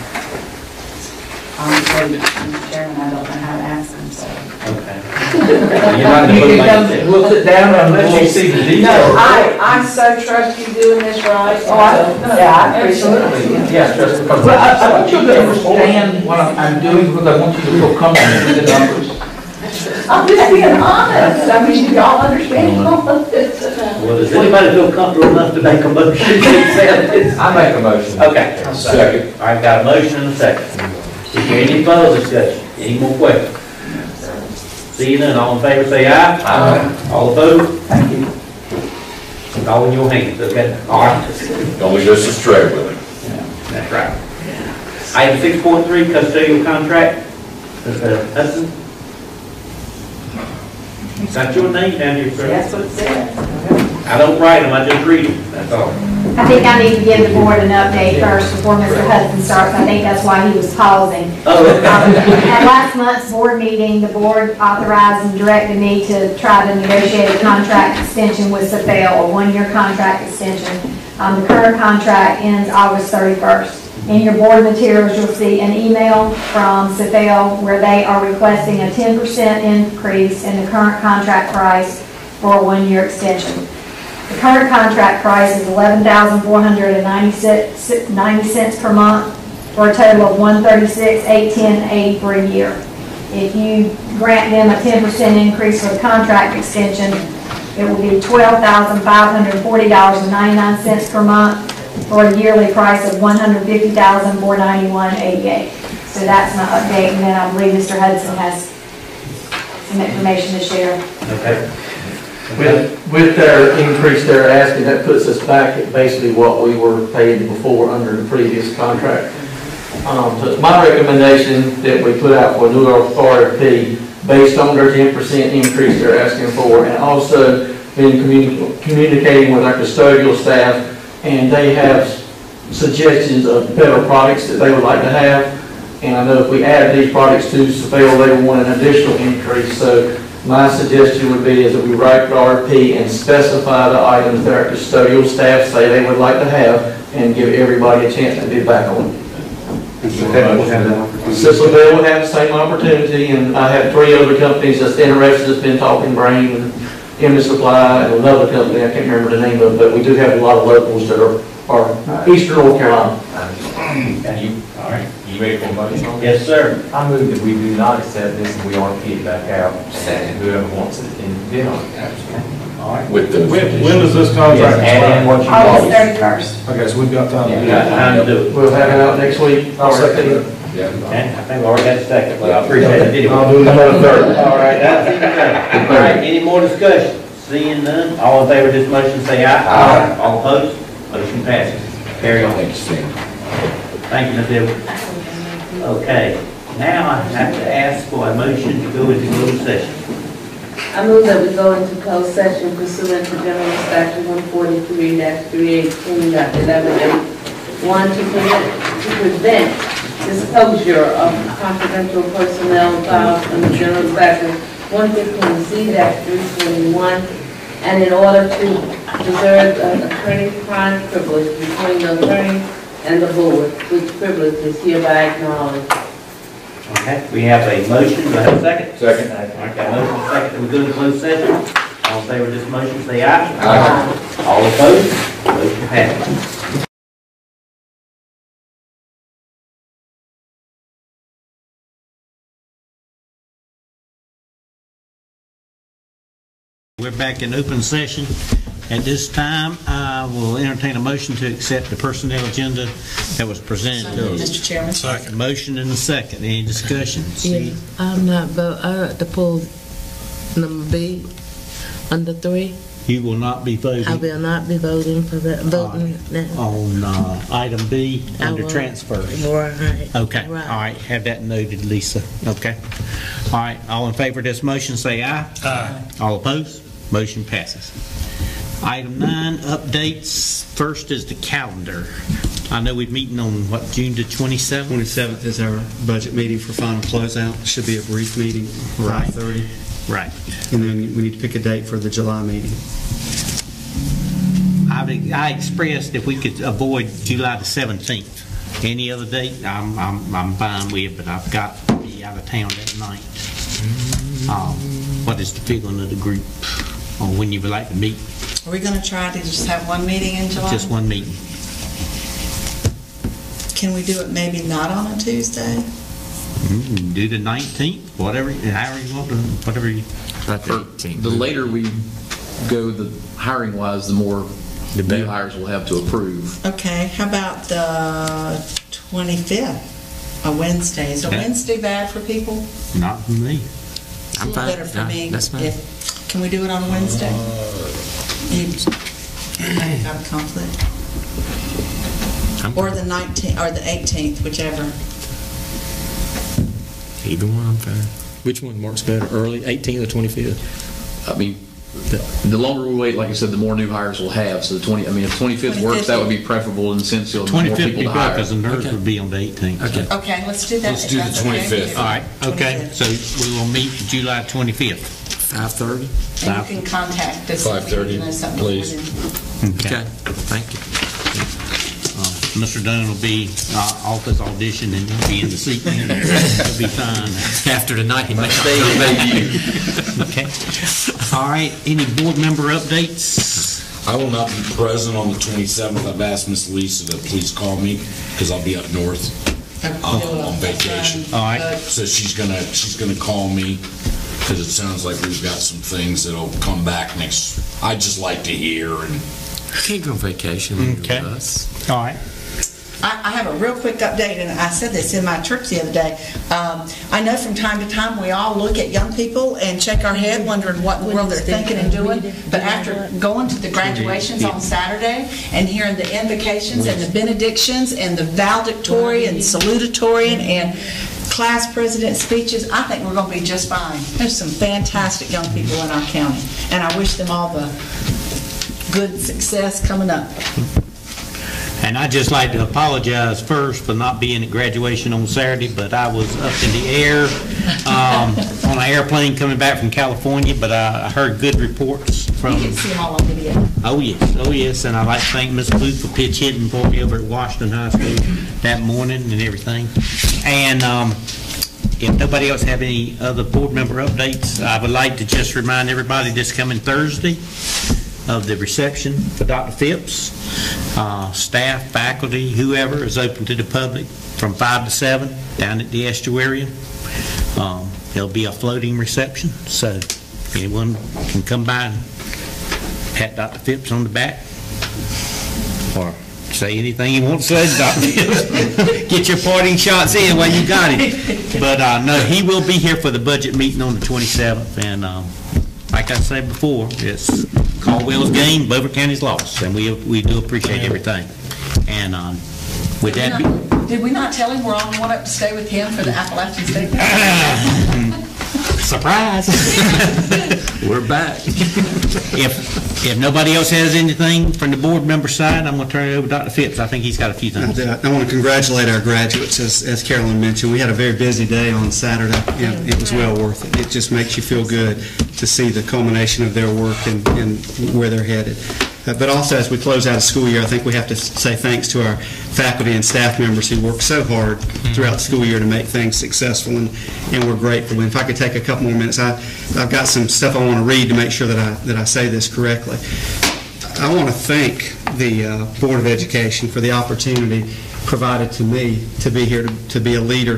O: Honestly, Mr. Chairman, I don't know how to ask them, so.
A: Okay. You're not gonna
L: You
A: put
L: can come,
A: that.
L: we'll sit down and let you see the details.
O: No, I, I so trust you doing this right.
L: Oh, I-
O: Yeah, I appreciate it.
L: Absolutely, yes, just because. But I, I want you to understand what I'm, I'm doing, because I want you to feel comfortable with the numbers.
O: I'm just being honest. I mean, y'all understand all of this.
A: Well, does anybody feel comfortable enough to make a motion to accept this? I make a motion. Okay. Second. All right, got a motion and a second. Is there any further discussion? Any more questions? Seeing none, all in favor say aye. Aye. All opposed?
L: Thank you.
A: It's all in your hands, okay? All right.
P: Don't leave us astray with it.
A: That's right. Item six point three, custodial contract. Mr. Hudson? Is that your name down here, sir?
O: That's what it says.
A: I don't write them, I just read them, that's all.
X: I think I need to give the board an update first before Mr. Hudson starts. I think that's why he was pausing.
A: Oh,
X: Um, At last month's board meeting, the board authorized and directed me to try to negotiate a contract extension with Safel, a one-year contract extension. Um, The current contract ends August 31st. In your board materials, you'll see an email from Safel where they are requesting a 10% increase in the current contract price for a one-year extension. The current contract price is eleven thousand four hundred and ninety-six, ninety cents per month, for a total of one thirty-six, eight ten, eighty for a year. If you grant them a ten percent increase for the contract extension, it will be twelve thousand five hundred forty dollars and ninety-nine cents per month, for a yearly price of one hundred fifty thousand four ninety-one, eighty-eight. So that's my update, and then I believe Mr. Hudson has some information to share.
A: Okay.
V: With, with their increase they're asking, that puts us back at basically what we were paid before under the previous contract. Um, so it's my recommendation that we put out for a new RFP based on their ten percent increase they're asking for, and also been communi- communicating with our custodial staff, and they have suggestions of better products that they would like to have. And I know if we add these products to Safel, they will want an additional increase. So my suggestion would be is that we write the RFP and specify the items that our custodial staff say they would like to have and give everybody a chance to bid back on it. Sisselville would have the same opportunity, and I have three other companies that's interested, that's been talking Brain and Supply, and another company, I can't remember the name of, but we do have a lot of locals that are, are eastern North Carolina.
A: You, all right.
R: You ready for a motion on
A: Yes, sir.
R: I move that we do not accept this and we RFP it back out. And whoever wants it, then bid on it.
A: All right.
P: With the.
M: When, when does this contract
R: Yes, add in what you
O: August
R: want.
O: thirty-first.
M: Okay, so we've got time. to
A: We
M: do
A: got
M: that.
A: time to do it.
V: We'll have it out next week.
M: I'll second it.
A: Okay, I think we already got a second, but I appreciate it anyway.
M: I'll do another third.
A: All right, that's even better. All right, any more discussion? Seeing none, all in favor of this motion, say aye. Aye. All opposed? Motion passes. Carry on.
P: Thanks, Stan.
A: Thank you, Ms. Edwards. Okay, now I have to ask for a motion to go into closed session.
C: I move that we go into closed session pursuant to General Statute one forty-three three eighteen eleven eight. One, to prevent, to prevent disclosure of confidential personnel files from the General Statute one fifteen Z three twenty-one, and in order to preserve the attorney-client privilege between the attorney and the board, which privilege is hereby acknowledged.
Y: Okay, we have a motion, do I have a second? Second. All right, got a motion, and a second, that we go to closed session. All in favor of this motion, say aye. Aye. All opposed? Motion passes.
A: We're back in open session. At this time, I will entertain a motion to accept the personnel agenda that was presented to us.
O: Mr. Chairman.
A: Second. Motion and a second. Any discussion?
C: Yeah, I'm not vote, I like to pull number B, under three.
A: You will not be voting.
C: I
A: voting
C: will not be voting for that, voting that.
A: on uh, item B
C: I
A: under
C: won't.
A: transfers.
C: Right.
A: Okay, all
C: Right.
A: right, have that noted, Lisa. Okay. All right, all in favor of this motion, say aye. Aye. All opposed? Motion passes. Item nine, updates. First is the calendar. I know we're meeting on, what, June the 27th?
N: 27th is our budget meeting for final closeout. Should be a brief meeting,
A: Right.
N: 5:30.
A: Right.
N: And then we need to pick a date for the July meeting.
A: I've- I expressed if we could avoid July the 17th. Any other date, I'm, I'm, I'm fine with, but I've got to be out of town that night. Um, What is the feeling of the group on when you would like to meet?
O: Are we going to try to just have one meeting in July?
A: Just one meeting.
O: Can we do it maybe not on a Tuesday?
A: Mm, Do the 19th, whatever, however you want to, whatever you.
U: The later we go, the hiring wise, the more new hires we'll have to approve.
O: Okay, how about the 25th, a Wednesday? Is a
A: Okay.
O: Wednesday bad for people?
A: Not for me.
O: It's a little better for me. if- Can we do it on Wednesday? You anybody got a conflict? Or the 19th, or the 18th, whichever.
R: Either one, I'm fine. Which one works better, early, 18th or 25th?
U: I mean, the the longer we wait, like I said, the more new hires we'll have. So the 20, I mean, if 25th works, that would be preferable in the sense you'll have more
A: 25th would
U: people
A: be
U: to
A: better
U: hire.
A: because the nurse would be on the 18th. Okay.
O: Okay, let's do that.
P: Let's do the 25th.
A: All right, okay, so we will meet July 25th.
R: 5:30?
O: And you can contact us. if we
P: 5:30,
O: know something
P: please.
O: for.
A: Okay.
R: Thank you.
A: Mr. Dunn will be uh, off his audition and he'll be in the seat. then. He'll be fine.
R: After tonight, he might not
A: Stay
R: come back.
A: Okay. All right, any board member updates?
P: I will not be present on the 27th. I've asked Miss Lisa to please call me because I'll be up north um, on vacation.
A: All right.
P: So she's gonna, she's gonna call me because it sounds like we've got some things that'll come back next. I'd just like to hear and
R: Can't go on vacation with us.
A: All right.
O: I, I have a real quick update, and I said this in my church the other day. Um, I know from time to time, we all look at young people and shake our head, wondering what in the world they're thinking and doing. But after going to the graduations on Saturday and hearing the invocations and the benedictions and the valedictory and salutatorian and class president speeches, I think we're going to be just fine. There's some fantastic young people in our county, and I wish them all the good success coming up.
A: And I'd just like to apologize first for not being at graduation on Saturday, but I was up in the air um, on an airplane coming back from California, but I I heard good reports
O: You
A: from,
O: can see them all on video.
A: oh yes, oh yes, and I'd like to thank Ms. Booth for pitch hitting for me over at Washington High School that morning and everything. And um, if nobody else have any other board member updates, I would like to just remind everybody this coming Thursday of the reception for Dr. Phipps. Uh, Staff, faculty, whoever is open to the public from 5 to 7 down at the Estuarium. Um, There'll be a floating reception, so anyone can come by and pat Dr. Phipps on the back or say anything you want to say Dr. Get your parting shots in while you got it. But uh, no, he will be here for the budget meeting on the 27th, and um, like I said before, it's Caldwell's game, Beaufort County's loss, and we, we do appreciate everything. And um, with that, be-
O: Did we not tell him we're all going up to stay with him for the Appalachian State?
A: surprise!
R: We're back.
A: If, if nobody else has anything from the board member side, I'm going to turn it over to Dr. Phipps. I think he's got a few things.
N: I want to congratulate our graduates, as as Carolyn mentioned. We had a very busy day on Saturday, and it was well worth it. It just makes you feel good to see the culmination of their work and and where they're headed. Uh, But also, as we close out a school year, I think we have to say thanks to our faculty and staff members who work so hard throughout the school year to make things successful, and and we're grateful. And if I could take a couple more minutes, I- I've got some stuff I want to read to make sure that I that I say this correctly. I want to thank the uh, Board of Education for the opportunity provided to me to be here, to to be a leader.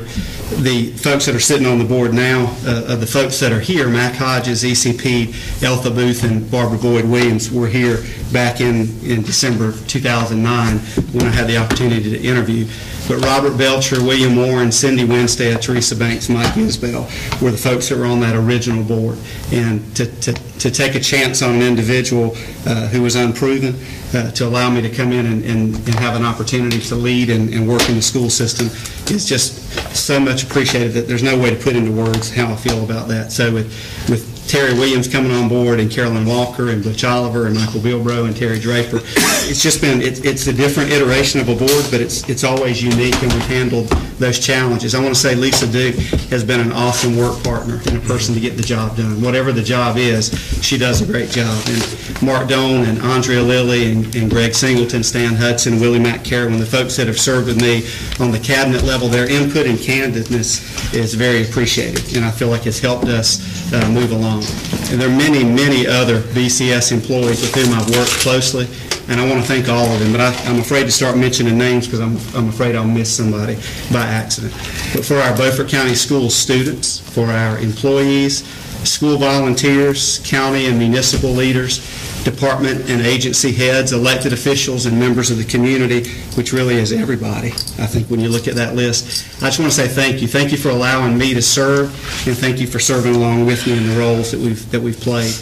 N: The folks that are sitting on the board now, uh, of the folks that are here, Mac Hodges, ECP, Eltha Booth, and Barbara Boyd Williams, were here back in, in December of 2009 when I had the opportunity to interview. But Robert Belcher, William Warren, Cindy Winstead, Teresa Banks, Mike Isbell were the folks that were on that original board. And to, to, to take a chance on an individual uh, who was unproven, uh, to allow me to come in and, and and have an opportunity to lead and, and work in the school system is just so much appreciated that there's no way to put into words how I feel about that. So with, with Terry Williams coming on board and Carolyn Walker and Butch Oliver and Michael Bilbro and Terry Draper, it's just been, it's, it's a different iteration of a board, but it's, it's always unique and we've handled those challenges. I want to say Lisa Duke has been an awesome work partner and a person to get the job done. Whatever the job is, she does a great job. And Mark Doan and Andrea Lilly and, and Greg Singleton, Stan Hudson, Willie Mack Carroll, the folks that have served with me on the cabinet level, their input and candidness is very appreciated. And I feel like it's helped us uh, move along. And there are many, many other BCS employees with whom I've worked closely, and I want to thank all of them, but I, I'm afraid to start mentioning names because I'm, I'm afraid I'll miss somebody by accident. But for our Beaufort County School students, for our employees, school volunteers, county and municipal leaders, department and agency heads, elected officials, and members of the community, which really is everybody, I think, when you look at that list. I just want to say thank you. Thank you for allowing me to serve, and thank you for serving along with me in the roles that we've, that we've played.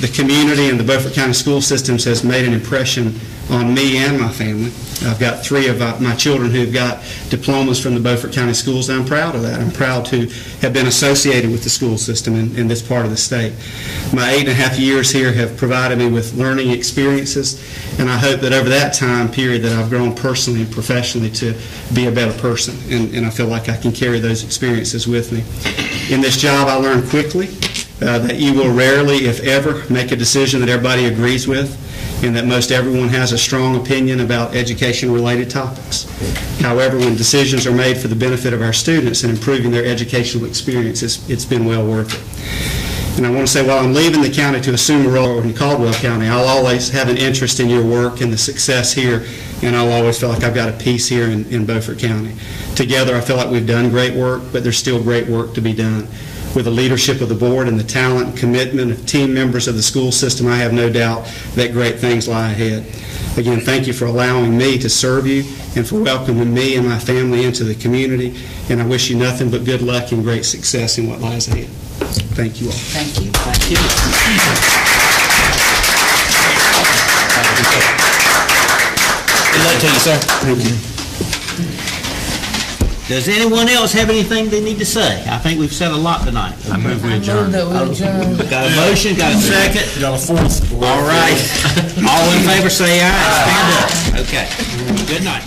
N: The community and the Beaufort County School Systems has made an impression on me and my family. I've got three of uh, my children who've got diplomas from the Beaufort County Schools, I'm proud of that. I'm proud to have been associated with the school system in, in this part of the state. My eight and a half years here have provided me with learning experiences, and I hope that over that time period that I've grown personally and professionally to be a better person, and, and I feel like I can carry those experiences with me. In this job, I learned quickly uh, that you will rarely, if ever, make a decision that everybody agrees with, and that most everyone has a strong opinion about education-related topics. However, when decisions are made for the benefit of our students and improving their educational experience, it's, it's been well worth it. And I want to say, while I'm leaving the county to assume a role in Caldwell County, I'll always have an interest in your work and the success here, and I'll always feel like I've got a piece here in, in Beaufort County. Together, I feel like we've done great work, but there's still great work to be done. With the leadership of the board and the talent and commitment of team members of the school system, I have no doubt that great things lie ahead. Again, thank you for allowing me to serve you and for welcoming me and my family into the community, and I wish you nothing but good luck and great success in what lies ahead. Thank you all.
O: Thank you.
A: Thank you. Good luck to you, sir.
N: Thank you.
A: Does anyone else have anything they need to say? I think we've said a lot tonight. I move we adjourn. Oh, got a motion, got a second? Got a fourth. All right. All in favor, say aye. Stand up. Okay. Good night.